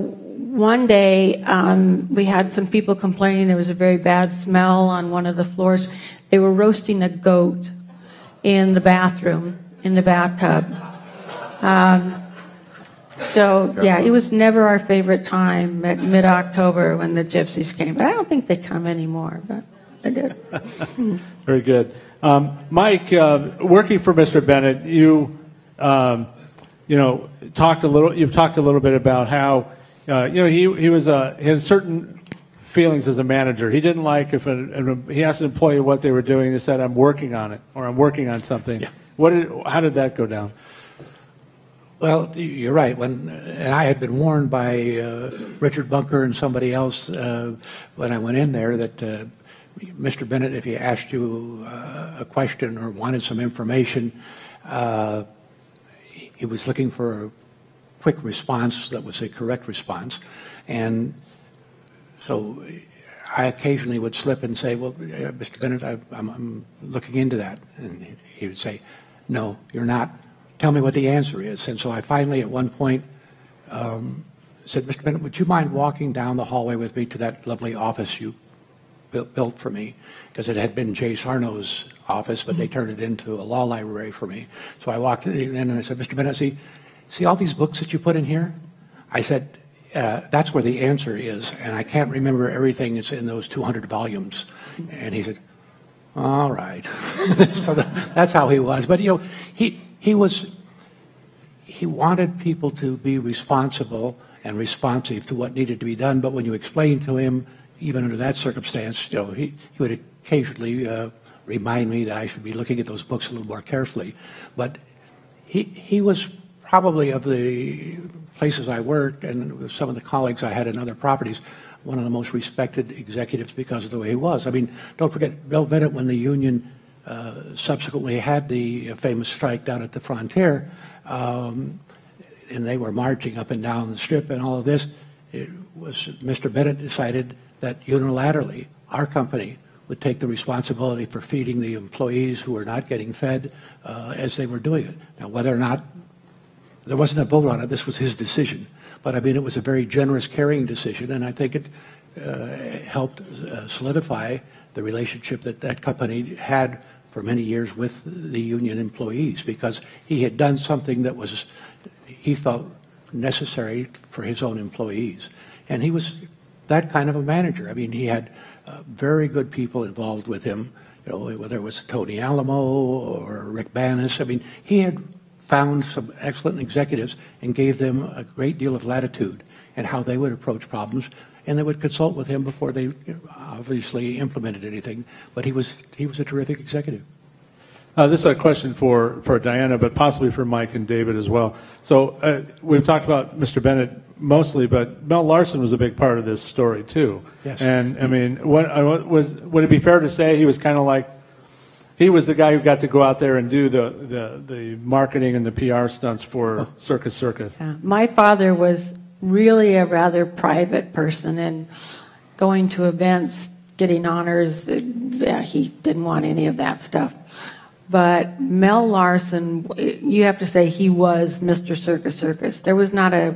S3: one day, um, we had some people complaining there was a very bad smell on one of the floors. They were roasting a goat in the bathroom, in the bathtub. Um, so, yeah, it was never our favorite time at mid October when the gypsies came. But I don't think they come anymore, but they did.
S1: Very good. Um, Mike, uh, working for Mr. Bennett, you, um, you know, talked a little. You've talked a little bit about how, uh, you know, he he was uh, he had certain feelings as a manager. He didn't like if an, an, he asked an employee what they were doing. He said, "I'm working on it," or "I'm working on something."
S4: Yeah.
S1: What did? How did that go down?
S4: Well, you're right. When and I had been warned by uh, Richard Bunker and somebody else uh, when I went in there that uh, Mr. Bennett, if he asked you uh, a question or wanted some information, uh, he was looking for a quick response that was a correct response, and so I occasionally would slip and say, "Well, uh, Mr. Bennett, I, I'm, I'm looking into that," and he would say, "No, you're not." Tell me what the answer is. And so I finally, at one point, um, said, Mr. Bennett, would you mind walking down the hallway with me to that lovely office you built, built for me? Because it had been Jay Sarno's office, but they turned it into a law library for me. So I walked in and I said, Mr. Bennett, see, see all these books that you put in here? I said, uh, that's where the answer is, and I can't remember everything that's in those 200 volumes. And he said, All right. so that, that's how he was. But, you know, he, he was, he wanted people to be responsible and responsive to what needed to be done. But when you explained to him, even under that circumstance, you know, he, he would occasionally uh, remind me that I should be looking at those books a little more carefully. But he, he was probably of the places I worked and some of the colleagues I had in other properties, one of the most respected executives because of the way he was. I mean, don't forget, Bill Bennett, when the union uh, subsequently had the famous strike down at the frontier, um, and they were marching up and down the strip and all of this, it was Mr. Bennett decided that unilaterally our company would take the responsibility for feeding the employees who were not getting fed uh, as they were doing it. Now, whether or not there wasn't a vote on it, this was his decision. But I mean, it was a very generous, caring decision, and I think it uh, helped uh, solidify the relationship that that company had for many years with the union employees because he had done something that was, he felt, necessary for his own employees. And he was that kind of a manager. I mean, he had uh, very good people involved with him, you know, whether it was Tony Alamo or Rick Banis. I mean, he had found some excellent executives and gave them a great deal of latitude in how they would approach problems. And they would consult with him before they obviously implemented anything. But he was, he was a terrific executive.
S1: Uh, this is a question for, for Diana, but possibly for Mike and David as well. So uh, we've talked about Mr. Bennett mostly, but Mel Larson was a big part of this story too.
S4: Yes.
S1: And I mean, what, uh, was would it be fair to say he was kind of like he was the guy who got to go out there and do the, the, the marketing and the PR stunts for Circus Circus?
S3: Yeah. My father was really a rather private person and going to events, getting honors, uh, yeah, he didn't want any of that stuff. But Mel Larson, you have to say he was Mr. Circus Circus. There was not a,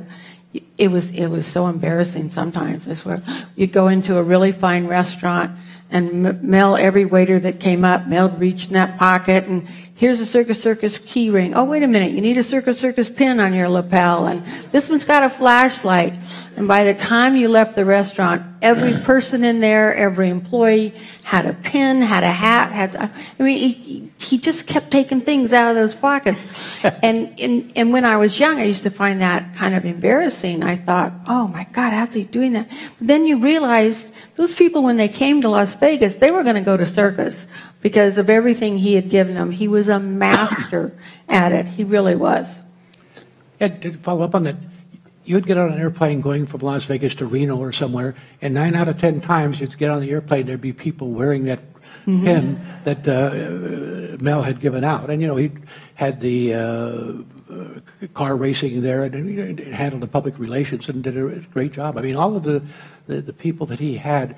S3: it was, it was so embarrassing sometimes, I swear. You'd go into a really fine restaurant and Mel, every waiter that came up, Mel'd reach in that pocket and here's a Circus Circus key ring. Oh, wait a minute, you need a Circus Circus pin on your lapel and this one's got a flashlight. And by the time you left the restaurant, every person in there, every employee had a pin, had a hat, had, I mean, he, he just kept taking things out of those pockets. and, and, and when I was young, I used to find that kind of embarrassing. I thought, oh my God, how's he doing that? But then you realized those people, when they came to Las Vegas, they were going to go to circus because of everything he had given them. He was a master at it. He really was.
S4: And to follow up on that, you'd get on an airplane going from Las Vegas to Reno or somewhere, and nine out of ten times you'd get on the airplane, there'd be people wearing that mm-hmm. pin that uh, Mel had given out. And, you know, he had the uh, uh, car racing there and handled the public relations and did a great job. I mean, all of the, the, the people that he had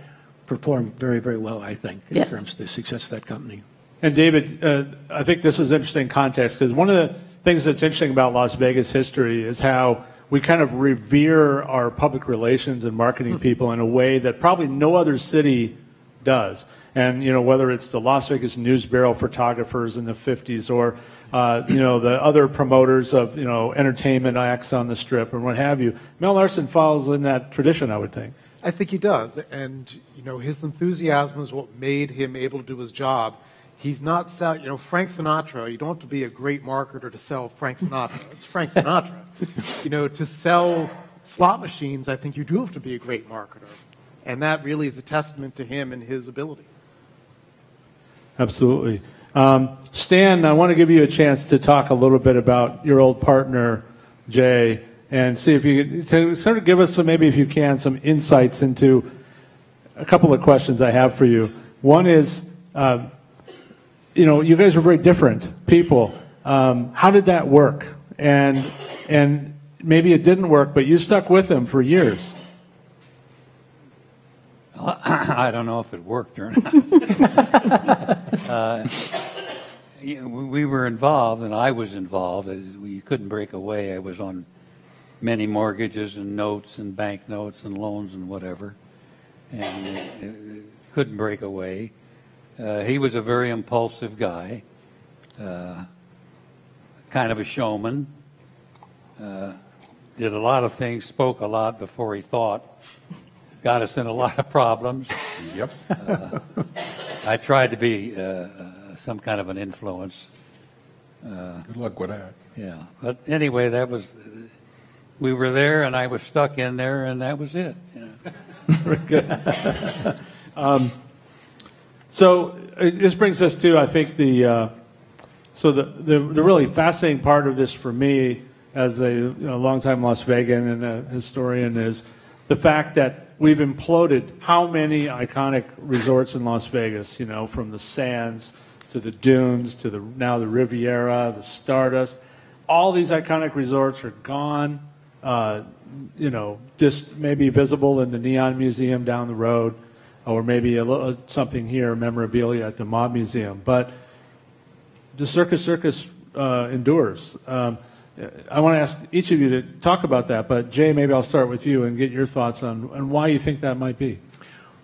S4: performed very, very well, I think, in
S3: yes.
S4: terms of the success of that company.
S1: And David, uh, I think this is interesting context because one of the things that's interesting about Las Vegas history is how we kind of revere our public relations and marketing people in a way that probably no other city does. And, you know, whether it's the Las Vegas News Bureau photographers in the 50s or, uh, you know, the other promoters of, you know, entertainment acts on the strip and what have you, Mel Larson follows in that tradition, I would think.
S7: I think he does. And, you know, his enthusiasm is what made him able to do his job. He's not sell, you know, Frank Sinatra, you don't have to be a great marketer to sell Frank Sinatra. It's Frank Sinatra. you know, to sell slot machines, I think you do have to be a great marketer. And that really is a testament to him and his ability.
S1: Absolutely. Um, Stan, I want to give you a chance to talk a little bit about your old partner, Jay and see if you could sort of give us some, maybe if you can, some insights into a couple of questions I have for you. One is, uh, you know, you guys are very different people. Um, how did that work? And and maybe it didn't work, but you stuck with him for years.
S5: I don't know if it worked or not. uh, we were involved, and I was involved. We couldn't break away. I was on many mortgages and notes and bank notes and loans and whatever, and uh, couldn't break away. Uh, he was a very impulsive guy, uh, kind of a showman. Uh, did a lot of things, spoke a lot before he thought. Got us in a lot of problems.
S6: Yep.
S5: Uh, I tried to be uh, uh, some kind of an influence.
S6: Good luck with that.
S5: Yeah. But anyway, that was, we were there and I was stuck in there and that was it. you know.
S1: So uh, this brings us to, I think, the uh, so the, the the really fascinating part of this for me as a you know, longtime Las Vegan and a historian is the fact that we've imploded how many iconic resorts in Las Vegas. You know, from the Sands to the Dunes to the now the Riviera, the Stardust. All these iconic resorts are gone. Uh, you know, just maybe visible in the Neon Museum down the road, or maybe a little something here, memorabilia at the Mob Museum. But the Circus Circus uh, endures. Um, I want to ask each of you to talk about that, but Jay, maybe I'll start with you and get your thoughts on, on why you think that might be.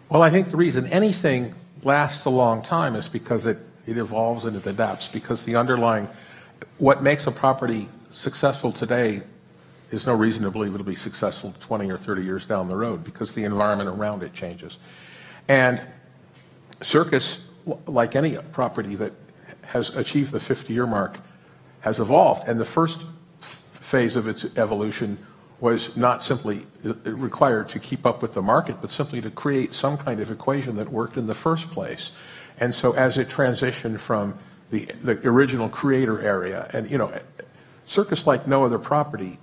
S6: Well, I think the reason anything lasts a long time is because it, it evolves and it adapts, because the underlying, what makes a property successful today is no reason to believe it'll be successful 20 or 30 years down the road, because the environment around it changes. And circus, like any property that has achieved the 50-year mark, has evolved. And the first phase of its evolution was not simply required to keep up with the market, but simply to create some kind of equation that worked in the first place. And so as it transitioned from the, the original creator area, and you know, circus like no other property,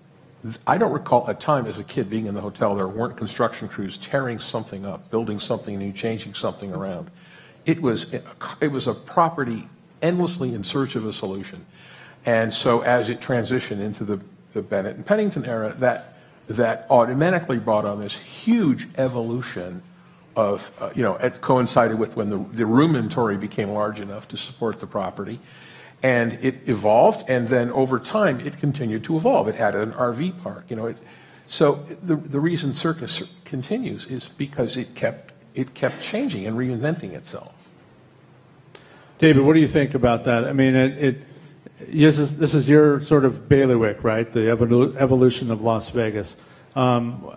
S6: I don't recall a time as a kid being in the hotel there weren't construction crews tearing something up, building something new, changing something around. It was, it was a property endlessly in search of a solution. And so as it transitioned into the, the Bennett and Pennington era, that, that automatically brought on this huge evolution of, uh, you know, it coincided with when the, the room inventory became large enough to support the property. And it evolved, and then over time, it continued to evolve. It added an RV park, you know. It, so the, the reason circus continues is because it kept, it kept changing and reinventing itself.
S1: David, what do you think about that? I mean, it, it this, is, this is your sort of bailiwick, right? The evolu- evolution of Las Vegas. Um,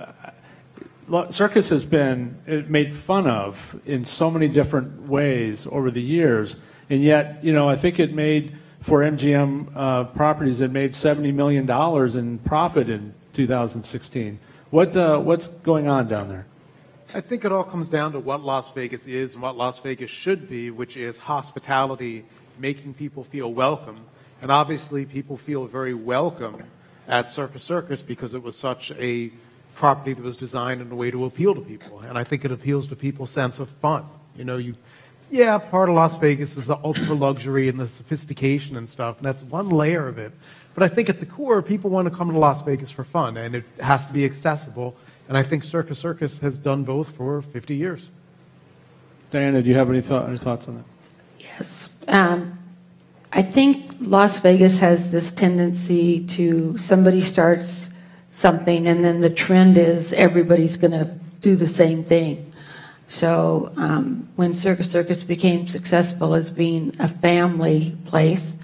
S1: circus has been made fun of in so many different ways over the years, and yet, you know, I think it made for MGM uh, properties, it made seventy million dollars in profit in 2016. What uh, what's going on down there?
S7: I think it all comes down to what Las Vegas is and what Las Vegas should be, which is hospitality, making people feel welcome. And obviously, people feel very welcome at Circus Circus because it was such a property that was designed in a way to appeal to people. And I think it appeals to people's sense of fun. You know, you, yeah, part of Las Vegas is the ultra luxury and the sophistication and stuff, and that's one layer of it. But I think at the core, people want to come to Las Vegas for fun, and it has to be accessible. And I think Circus Circus has done both for 50 years.
S1: Diana, do you have any, thought, any thoughts on that?
S3: Yes. Um, I think Las Vegas has this tendency to somebody starts something and then the trend is everybody's going to do the same thing. So um, when Circus Circus became successful as being a family place,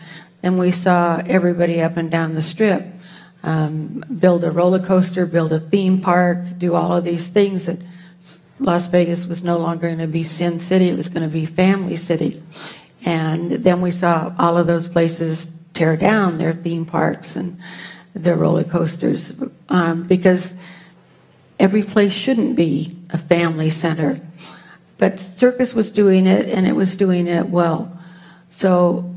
S3: then we saw everybody up and down the strip um, build a roller coaster, build a theme park, do all of these things that Las Vegas was no longer going to be Sin City, it was going to be Family City. And then we saw all of those places tear down their theme parks and their roller coasters um, because every place shouldn't be a family center. But circus was doing it and it was doing it well. So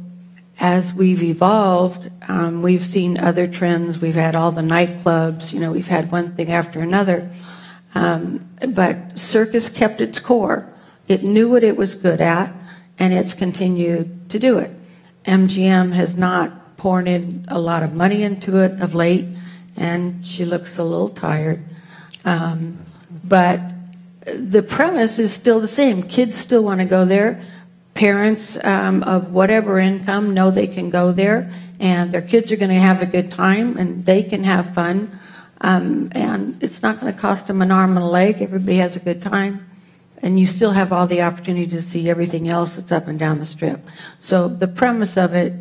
S3: as we've evolved, um, we've seen other trends. We've had all the nightclubs, you know, we've had one thing after another. Um, but circus kept its core. It knew what it was good at, and it's continued to do it. MGM has not poured in a lot of money into it of late, and she looks a little tired. Um, but the premise is still the same. Kids still want to go there. Parents um, of whatever income know they can go there, and their kids are going to have a good time, and they can have fun. Um, and it's not going to cost them an arm and a leg. Everybody has a good time. And you still have all the opportunity to see everything else that's up and down the strip. So the premise of it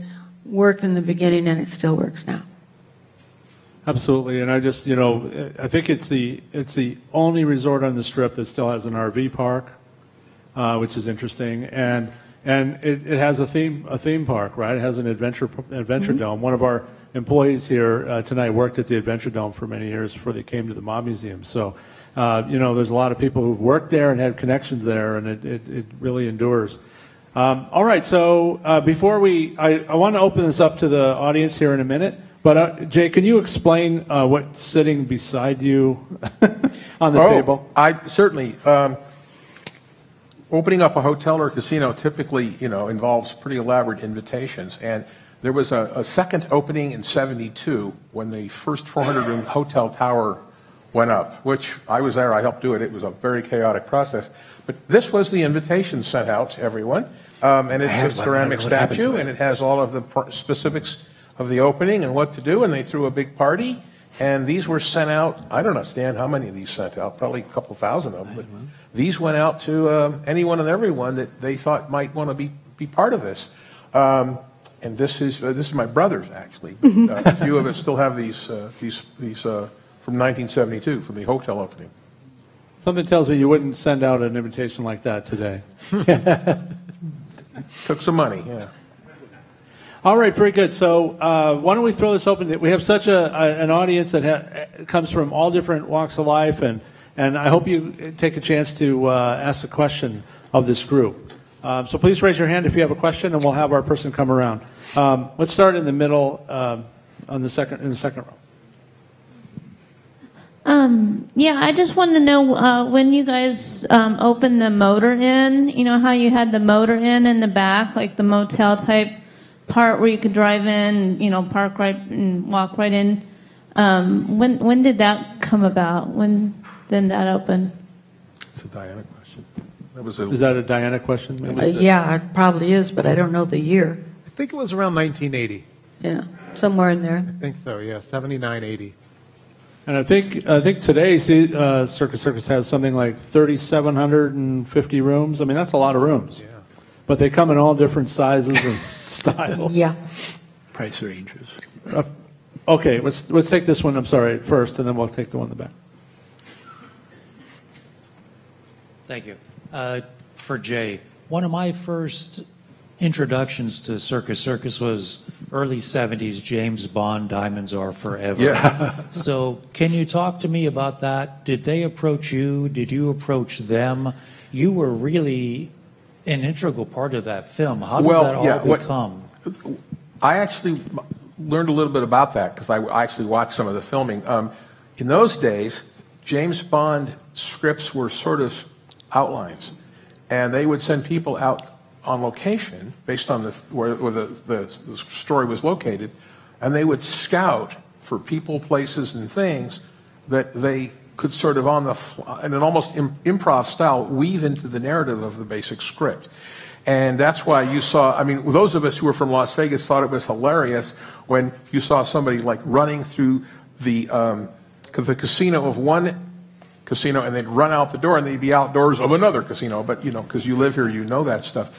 S3: worked in the beginning and it still works now.
S1: Absolutely, and I just, you know, I think it's the, it's the only resort on the strip that still has an RV park. uh, which is interesting, and and it, it has a theme a theme park, right? It has an adventure adventure dome. One of our employees here uh, tonight worked at the Adventure Dome for many years before they came to the Mob Museum. So, uh, you know, there's a lot of people who've worked there and had connections there, and it, it, it really endures. Um, all right, so uh, before we, I, I want to open this up to the audience here in a minute. But uh, Jay, can you explain uh, what's sitting beside you on the
S6: Oh,
S1: table?
S6: I certainly. Um, opening up a hotel or casino typically, you know, involves pretty elaborate invitations. And there was a, a second opening in '72 when the first 400-room hotel tower went up, which I was there. I helped do it. It was a very chaotic process. But this was the invitation sent out to everyone, um, and it's
S4: had
S6: a ceramic
S4: What happened to
S6: statue, and it has all of the pr- specifics of the opening and what to do. And they threw a big party. And these were sent out. I don't know, Stan, how many of these sent out? Probably a couple thousand of them. But these went out to uh, anyone and everyone that they thought might want to be, be part of this. Um, and this is uh, this is my brother's actually. Uh, a few of us still have these uh, these these uh, from 1972 from the hotel opening.
S1: Something tells me you wouldn't send out an invitation like that today.
S6: Took some money, yeah.
S1: All right, very good. So uh, why don't we throw this open? We have such a, a, an audience that ha- comes from all different walks of life, and, and I hope you take a chance to uh, ask a question of this group. Um, so please raise your hand if you have a question, and we'll have our person come around. Um, let's start in the middle um, on the second in the second row.
S8: Um, yeah, I just wanted to know uh, when you guys um, opened the motor in. You know how you had the motor in in the back, like the motel type part where you could drive in, you know, park right and walk right in. Um, when when did that come about? When did that open?
S6: It's a Diana question. That was a,
S1: Is that a Diana question? Maybe?
S3: Uh, yeah, it probably is, but I don't know the year.
S7: I think it was around 1980.
S3: Yeah, somewhere in there.
S7: I think so, yeah, 79, 80.
S1: And I think I think today see, uh, Circus Circus has something like 3,750 rooms. I mean, that's a lot of rooms.
S7: Yeah.
S1: But they come in all different sizes and styles.
S3: Yeah.
S4: Price ranges.
S1: Uh, okay, let's let's take this one. I'm sorry first, and then we'll take the one in the back.
S9: Thank you. Uh, for Jay, one of my first introductions to Circus Circus was early 70s James Bond Diamonds Are Forever.
S6: Yeah.
S9: so, can you talk to me about that? Did they approach you? Did you approach them? You were really an integral part of that film. How did
S6: Well,
S9: that all
S6: yeah, what-
S9: become?
S6: I actually learned a little bit about that because I I actually watched some of the filming. Um, in those days, James Bond scripts were sort of outlines, and they would send people out on location based on the, where, where the, the, the story was located, and they would scout for people, places, and things that they could sort of on the fly, in an almost im- improv style weave into the narrative of the basic script. And that's why you saw, I mean, those of us who were from Las Vegas thought it was hilarious when you saw somebody like running through the, um, the casino of one casino and they'd run out the door and they'd be outdoors of another casino. But, you know, because you live here, you know that stuff.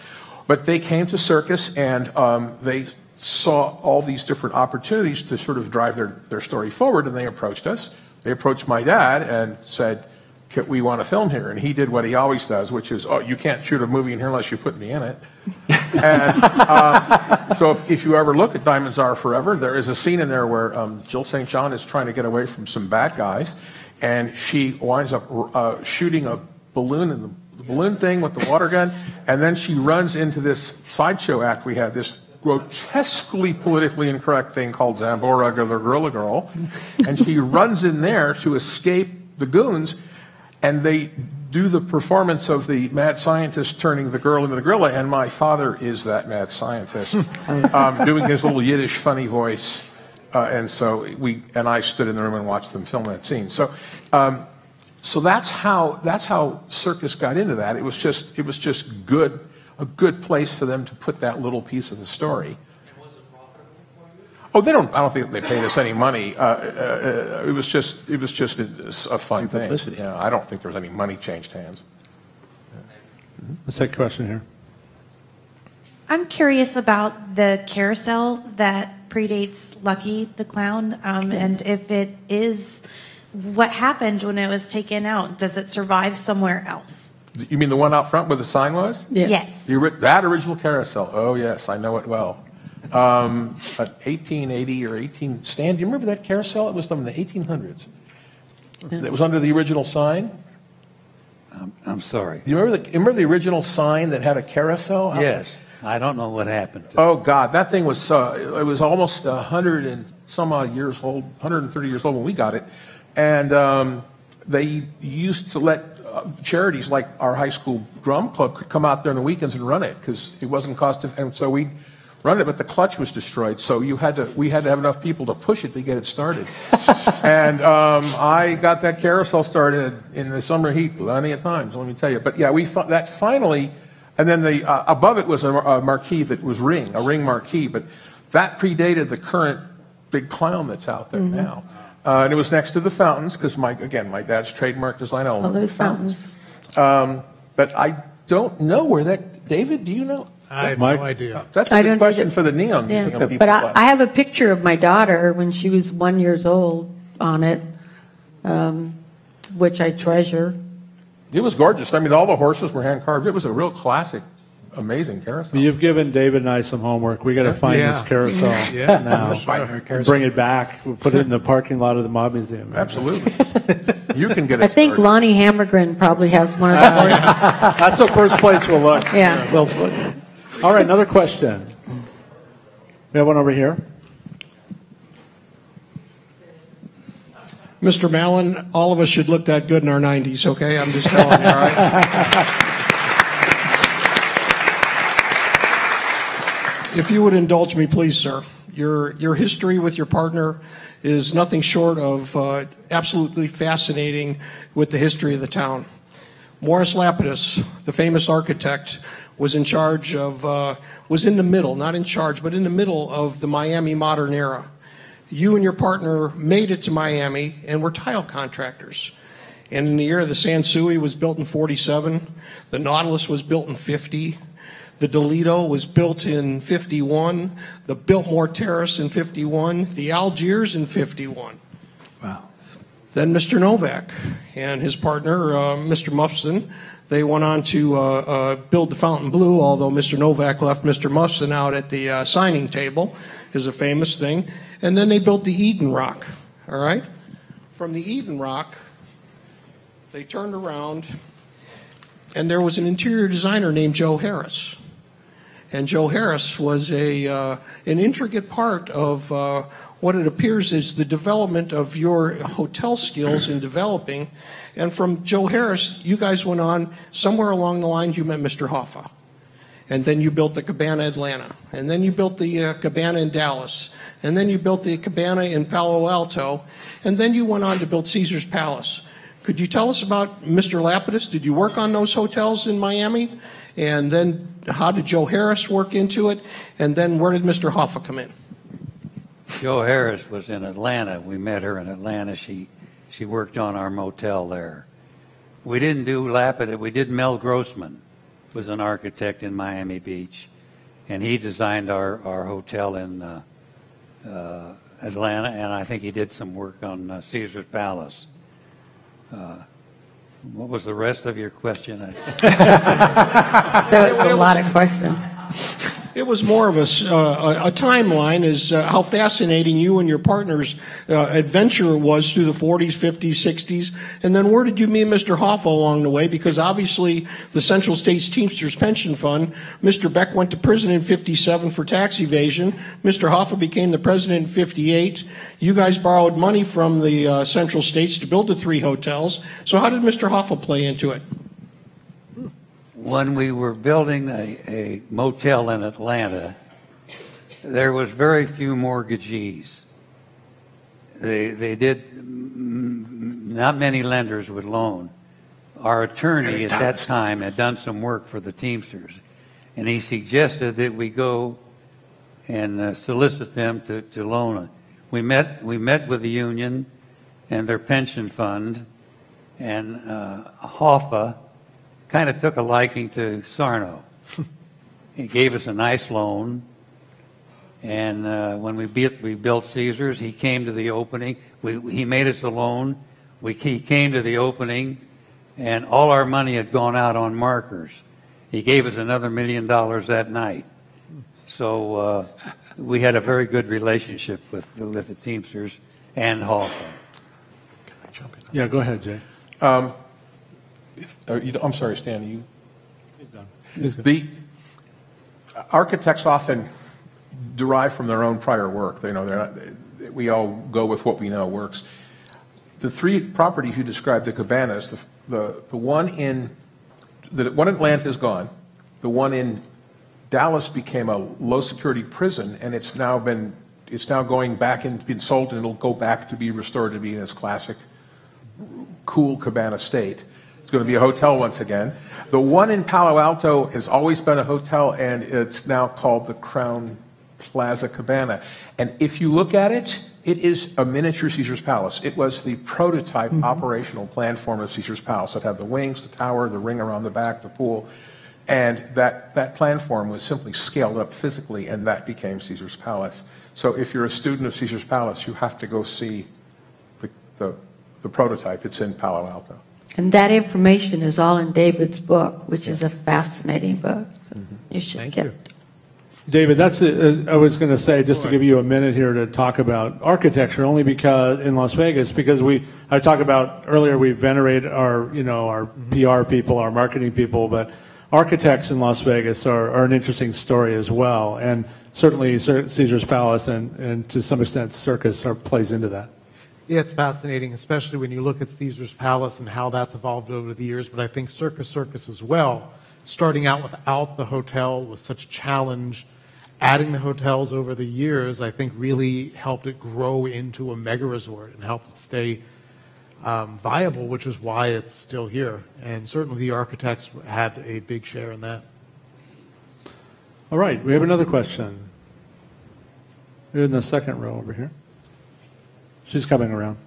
S6: But they came to circus and um, they saw all these different opportunities to sort of drive their, their story forward and they approached us. They approached my dad and said, we want to film here. And he did what he always does, which is, oh, you can't shoot a movie in here unless you put me in it. and uh, so if, if you ever look at Diamonds Are Forever, there is a scene in there where um, Jill St. John is trying to get away from some bad guys, and she winds up uh, shooting a balloon in the, the balloon thing with the water gun, and then she runs into this sideshow act we had, this grotesquely politically incorrect thing called Zambora the Gorilla Girl, and she runs in there to escape the goons, and they do the performance of the mad scientist turning the girl into the gorilla, and my father is that mad scientist, um, doing his little Yiddish funny voice. Uh, and so we and I stood in the room and watched them film that scene. So, um, so that's how that's how circus got into that. It was just it was just good a good place for them to put that little piece of the story. Oh, they don't. I don't think they paid us any money. Uh, uh, uh, it was just it was just a, a fun thing.
S4: publicity.
S6: Yeah, I don't think there was any money changed hands.
S1: The second question here.
S10: I'm curious about the carousel that predates Lucky the Clown, um, and if it is, what happened when it was taken out? Does it survive somewhere else?
S6: You mean the one out front where the sign was?
S3: Yeah.
S10: Yes.
S6: The, ori- that original carousel. Oh, yes, I know it well. Um, but 1880 or 18, Stan, do you remember that carousel? It was from the 1800s. It was under the original sign.
S5: I'm sorry.
S6: You remember the, remember the original sign that had a carousel? out
S5: Yes, I don't know what happened. to it.
S6: Oh God, that thing was uh, it was almost a hundred and some odd years old, 130 years old when we got it, and um, they used to let charities like our high school drum club could come out there on the weekends and run it because it wasn't cost and so we run it, but the clutch was destroyed, so you had to we had to have enough people to push it to get it started, and um, I got that carousel started in the summer heat plenty of times. Let me tell you, but yeah, we that finally. And then the uh, above it was a, a marquee that was ring, a ring marquee, but that predated the current big clown that's out there now. Uh, and it was next to the fountains because my again my dad's trademark design element.
S3: All those fountains.
S6: Um, but I don't know where that. David, do you know?
S7: I have
S1: Mike?
S7: no idea.
S6: That's a
S3: I
S6: good question for the neon
S3: Yeah,
S6: museum people.
S3: but I, I have a picture of my daughter when she was one years old on it, um, which I treasure.
S6: it was gorgeous. I mean, all the horses were hand carved. It was a real classic, amazing carousel.
S1: You've given David and I some homework. We got to find
S7: Yeah.
S1: this carousel
S7: Yeah.
S1: now.
S4: Find her carousel.
S1: Bring it back. We'll put it in the parking lot of the Mob Museum.
S6: Absolutely, you can get it.
S3: I think
S6: started.
S3: Lonnie Hammargren probably has one of those.
S1: That's the first place we'll look.
S3: Yeah.
S1: Well, all right, another question. We have one over here.
S11: Mr. Mallin, all of us should look that good in our 90s, okay? I'm just telling you, all right? If you would indulge me, please, sir. Your, your history with your partner is nothing short of uh, absolutely fascinating with the history of the town. Morris Lapidus, the famous architect, was in charge of, uh, was in the middle, not in charge, but in the middle of the Miami modern era. You and your partner made it to Miami and were tile contractors. And in the year the Sans Souci was built in 47, the Nautilus was built in 50, the Di Lido was built in 51, the Biltmore Terrace in 51, the Algiers in 51. Wow. Then Mr. Novack and his partner, uh, Mr. Mufson, they went on to uh, uh, build the Fontainebleau, although Mr. Novack left Mr. Mufson out at the uh, signing table, is a famous thing. And then they built the Eden Rock, all right? From the Eden Rock, they turned around, and there was an interior designer named Joe Harris. And Joe Harris was a, uh, an intricate part of uh, what it appears is the development of your hotel skills in developing. And from Joe Harris, you guys went on, somewhere along the lines, you met Mr. Hoffa. And then you built the Cabana Atlanta. And then you built the uh, Cabana in Dallas. And then you built the Cabana in Palo Alto. And then you went on to build Caesar's Palace. Could you tell us about Mr. Lapidus? Did you work on those hotels in Miami? And then how did Joe Harris work into it? And then where did Mr. Hoffa come in?
S5: Joe Harris was in Atlanta. We met her in Atlanta. She she worked on our motel there. We didn't do Lapid. We did Mel Grossman, was an architect in Miami Beach, and he designed our our hotel in uh, uh, Atlanta. And I think he did some work on uh, Caesar's Palace. What was the rest of your question?
S3: That was a lot of questions.
S11: It was more of a, uh, a- a timeline as uh, how fascinating you and your partner's uh, adventure was through the 40s, 50s, 60s. And then where did you meet Mr. Hoffa along the way? Because obviously the Central States Teamsters Pension Fund, Mr. Beck went to prison in 57 for tax evasion. Mr. Hoffa became the president in 58. You guys borrowed money from the uh, Central States to build the three hotels. So how did Mr. Hoffa play into it?
S5: When we were building a, a motel in Atlanta, there was very few mortgagees. They, they did, mm, not many lenders would loan. Our attorney at that time had done some work for the Teamsters, and he suggested that we go and uh, solicit them to, to loan it. We met, we met with the union and their pension fund, and uh, Hoffa kind of took a liking to Sarno. he gave us a nice loan, and uh, when we built, we built Caesars, he came to the opening. We, he made us a loan. We, he came to the opening, and all our money had gone out on markers. He gave us another million dollars that night. So uh, we had a very good relationship with, with the Teamsters and Hawthorne.
S1: Yeah, go ahead, Jay.
S6: Um, if- you- I'm sorry, Stan, you? The architects often derive from their own prior work. They know they're not, we all go with what we know works. The three properties you described, the cabanas, the, the, the one in, the one in Atlanta is gone. The one in Dallas became a low-security prison, and it's now been, it's now going back and been sold, and it'll go back to be restored to be in its classic cool cabana state. It's going to be a hotel once again. The one in Palo Alto has always been a hotel, and it's now called the Crowne Plaza Cabana. And if you look at it, it is a miniature Caesar's Palace. It was the prototype mm-hmm. operational plan form of Caesar's Palace. It had the wings, the tower, the ring around the back, the pool. And that, that plan form was simply scaled up physically, and that became Caesar's Palace. So if you're a student of Caesar's Palace, you have to go see the, the, the prototype. It's in Palo Alto.
S3: And that information is all in David's book, which is a fascinating book. So You should get it.
S1: David, that's, uh, I was going to say, just to give you a minute here to talk about architecture, only because, in Las Vegas, because we, I talked about earlier, we venerate our, you know, our PR people, our marketing people, but architects in Las Vegas are, are an interesting story as well. And certainly Caesar's Palace and, and to some extent Circus are, plays into that.
S7: Yeah, it's fascinating, especially when you look at Caesar's Palace and how that's evolved over the years. But I think Circus Circus as well, starting out without the hotel was such a challenge. Adding the hotels over the years, I think, really helped it grow into a mega resort and helped it stay um, viable, which is why it's still here. And certainly the architects had a big share in that.
S1: All right, we have another question. You're in the second row over here. She's coming around.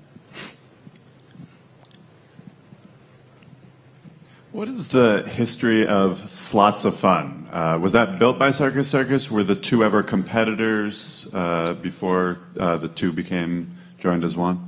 S12: What is the history of Slots of Fun? Uh, was that built by Circus Circus? Were the two ever competitors uh, before uh, the two became joined as one?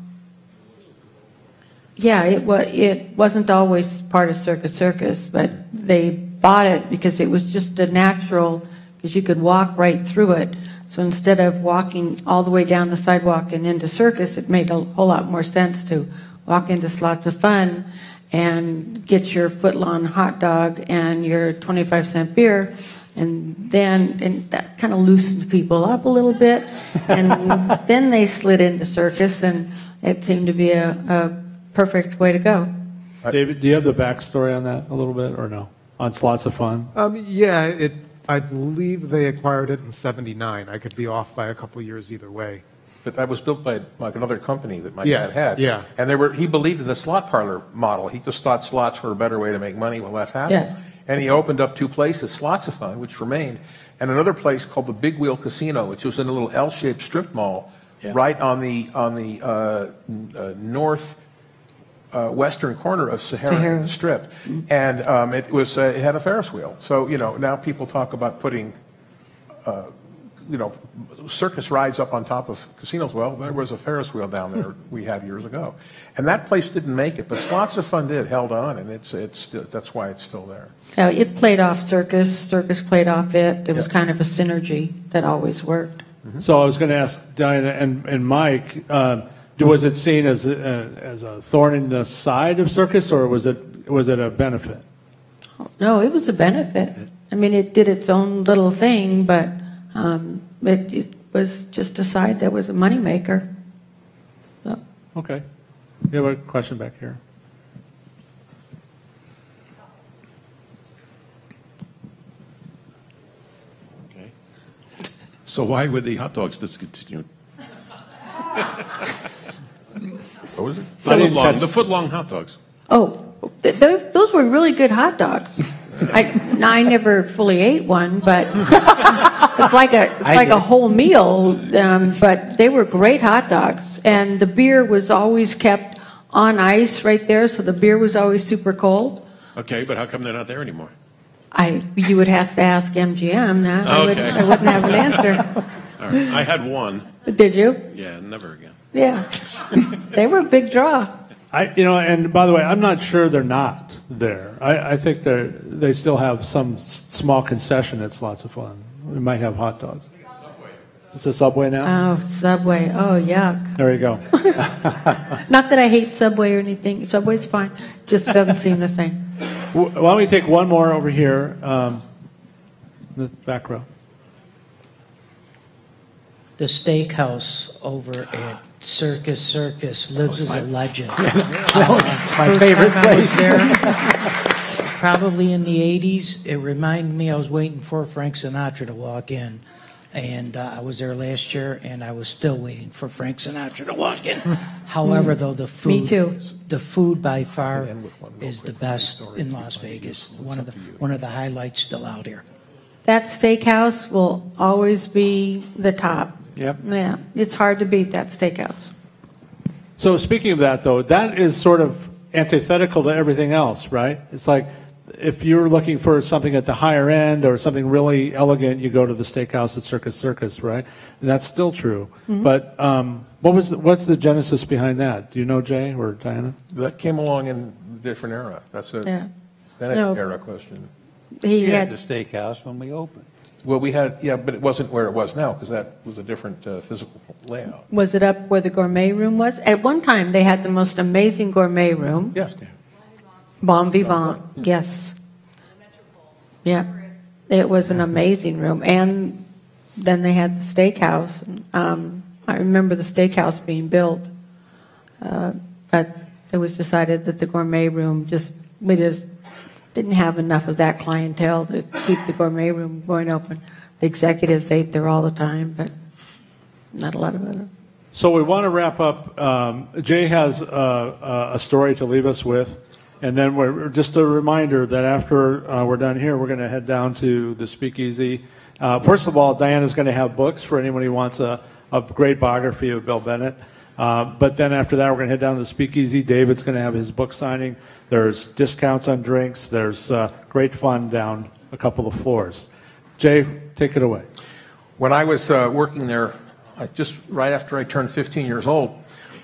S3: Yeah, it was, it wasn't always part of Circus Circus, but they bought it because it was just a natural, because you could walk right through it. So instead of walking all the way down the sidewalk and into Circus, it made a whole lot more sense to walk into Slots of Fun and get your foot-long hot dog and your 25 cent beer. And then, and that kind of loosened people up a little bit. And then they slid into Circus and it seemed to be a, a perfect way to go.
S1: David, do you have the backstory on that a little bit or no? On Slots of Fun?
S7: Um, yeah, it, I believe they acquired it in 79. I could be off by a couple years either way.
S6: But that was built by like another company that my
S7: Yeah,
S6: dad had.
S7: yeah.
S6: And they were he believed in the slot parlor model. He just thought slots were a better way to make money with less hassle.
S3: Yeah.
S6: And he opened up two places, Slots of Fun, which remained, and another place called the Big Wheel Casino, which was in a little L-shaped strip mall, right on the on the uh, n- uh, north uh, western corner of Sahara,
S3: Sahara.
S6: Strip, and um, it was uh, it had a Ferris wheel. So you know now people talk about putting uh, you know, circus rides up on top of casinos. Well, there was a Ferris wheel down there we had years ago, and that place didn't make it, but Slots of Fun did, held on, and it's it's that's why it's still there.
S3: So it played off Circus, Circus played off it. It was kind of a synergy that always worked.
S1: So I was going to ask Diana and, and Mike, um, was it seen as a, as a thorn in the side of circus, or was it was it a benefit?
S3: No, it was a benefit. I mean, it did its own little thing, but um, it, it was just a side that was a moneymaker. So,
S1: Okay. You have a question back here. Okay.
S13: So why were the hot dogs discontinued?
S6: What was it?
S13: The
S1: I didn't
S13: foot long,
S1: catch-
S13: the foot long hot dogs.
S3: oh, th- th- those were really good hot dogs. I, now, I never fully ate one, but it's like a it's
S5: I
S3: like a
S5: did.
S3: whole meal. Um, but they were great hot dogs, and the beer was always kept on ice right there, so the beer was always super cold.
S13: Okay, but how come they're not there anymore?
S3: I you would have to ask MGM now. I, would,
S13: Okay.
S3: I wouldn't have an answer.
S13: All right. I had one.
S3: Did you?
S13: Yeah, never again.
S3: Yeah, they were a big draw.
S1: I, you know, and by the way, I'm not sure they're not there. I, I think they're, they still have some s- small concession that's Slots of Fun. We might have hot dogs. It's a Subway now?
S3: Oh, Subway. Oh, yuck.
S1: There you go.
S3: Not that I hate Subway or anything. Subway's fine. Just doesn't seem the same.
S1: W- Why don't we take one more over here, um, the back row?
S14: The steakhouse over at Circus Circus lives as a legend.
S4: my favorite
S14: time I was
S4: place.
S14: there, probably in the 80s. It reminded me I was waiting for Frank Sinatra to walk in. And uh, I was there last year, and I was still waiting for Frank Sinatra to walk in. However, though, the food,
S3: Me too.
S14: the food by far is the best in Las Vegas. One of the one of the highlights still out here.
S3: That steakhouse will always be the top.
S1: Yep.
S3: Yeah, it's hard to beat that steakhouse.
S1: So speaking of that, though, that is sort of antithetical to everything else, right? It's like if you're looking for something at the higher end or something really elegant, you go to the steakhouse at Circus Circus, right? And that's still true.
S6: Mhm.
S1: But um, what was the, what's the genesis behind that? Do you know, Jay or Diana?
S6: That came along in a different era. That's a
S3: Yeah.
S6: Bennett
S3: No.
S6: era question.
S3: He
S5: We
S3: had,
S5: had the steakhouse when we opened.
S6: Well, we had, yeah, but it wasn't where it was now because that was a different uh, physical layout.
S3: was it up where the gourmet room was? At one time, they had the most amazing gourmet room.
S6: Yes.
S3: Bon vivant, yes. Yeah, it was an amazing room. And then they had the steakhouse. Um, I remember the steakhouse being built, uh, but it was decided that the gourmet room just, we just didn't have enough of that clientele to keep the gourmet room going open. The executives ate there all the time, but not a lot of other.
S1: So we want to wrap up. Um, Jay has a story to leave us with, and then we're just a reminder that after uh, we're done here, we're going to head down to the Speakeasy. Uh, first of all, Diana's going to have books for anyone who wants a, a great biography of Bill Bennett. Uh, but then after that, we're going to head down to the Speakeasy. David's going to have his book signing. There's discounts on drinks. There's uh, great fun down a couple of floors. Jay, take it away.
S6: When I was uh, working there, I just right after I turned 15 years old,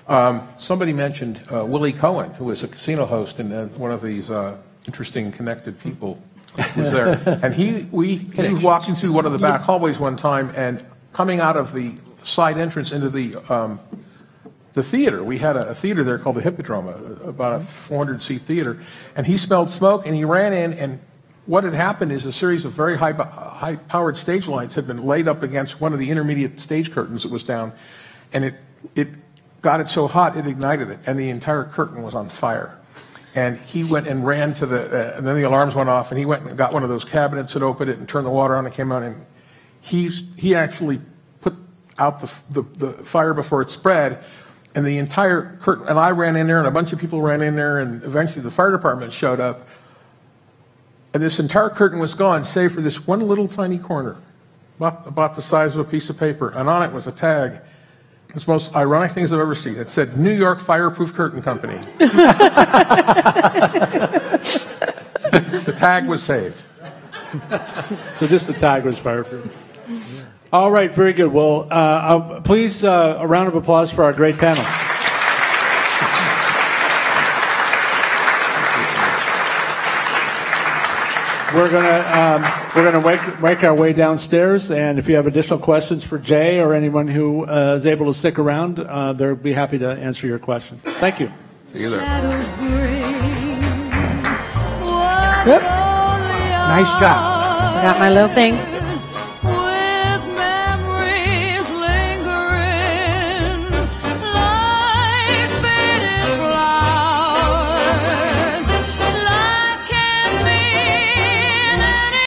S6: um, somebody mentioned uh, Willie Cohen, who was a casino host and uh, one of these uh, interesting connected people was there. and he, we, he walking through one of the back hallways one time, and coming out of the side entrance into the um, the theater. We had a, a theater there called the Hippodrome, about a 400 seat theater, and he smelled smoke and he ran in and. What had happened is a series of very high, high powered stage lights had been laid up against one of the intermediate stage curtains that was down, and it, it got it so hot it ignited it, and the entire curtain was on fire. And he went and ran to the, uh, and then the alarms went off, and he went and got one of those cabinets and opened it and turned the water on and came out, and he, he actually put out the, the, the fire before it spread, and the entire curtain, and I ran in there, and a bunch of people ran in there, and eventually the fire department showed up, and this entire curtain was gone, save for this one little tiny corner, about, about the size of a piece of paper, and on it was a tag. It's the most ironic things I've ever seen. It said New York Fireproof Curtain Company. the tag was saved.
S1: So just the tag was fireproof. All right, very good. Well, uh, uh, please, uh, a round of applause for our great panel. We're gonna um, we're gonna make, make our way downstairs, and if you have additional questions for Jay or anyone who uh, is able to stick around, uh, they'll be happy to answer your questions. Thank you.
S6: See you there.
S3: Whoop.
S4: Nice job.
S3: Got my little thing.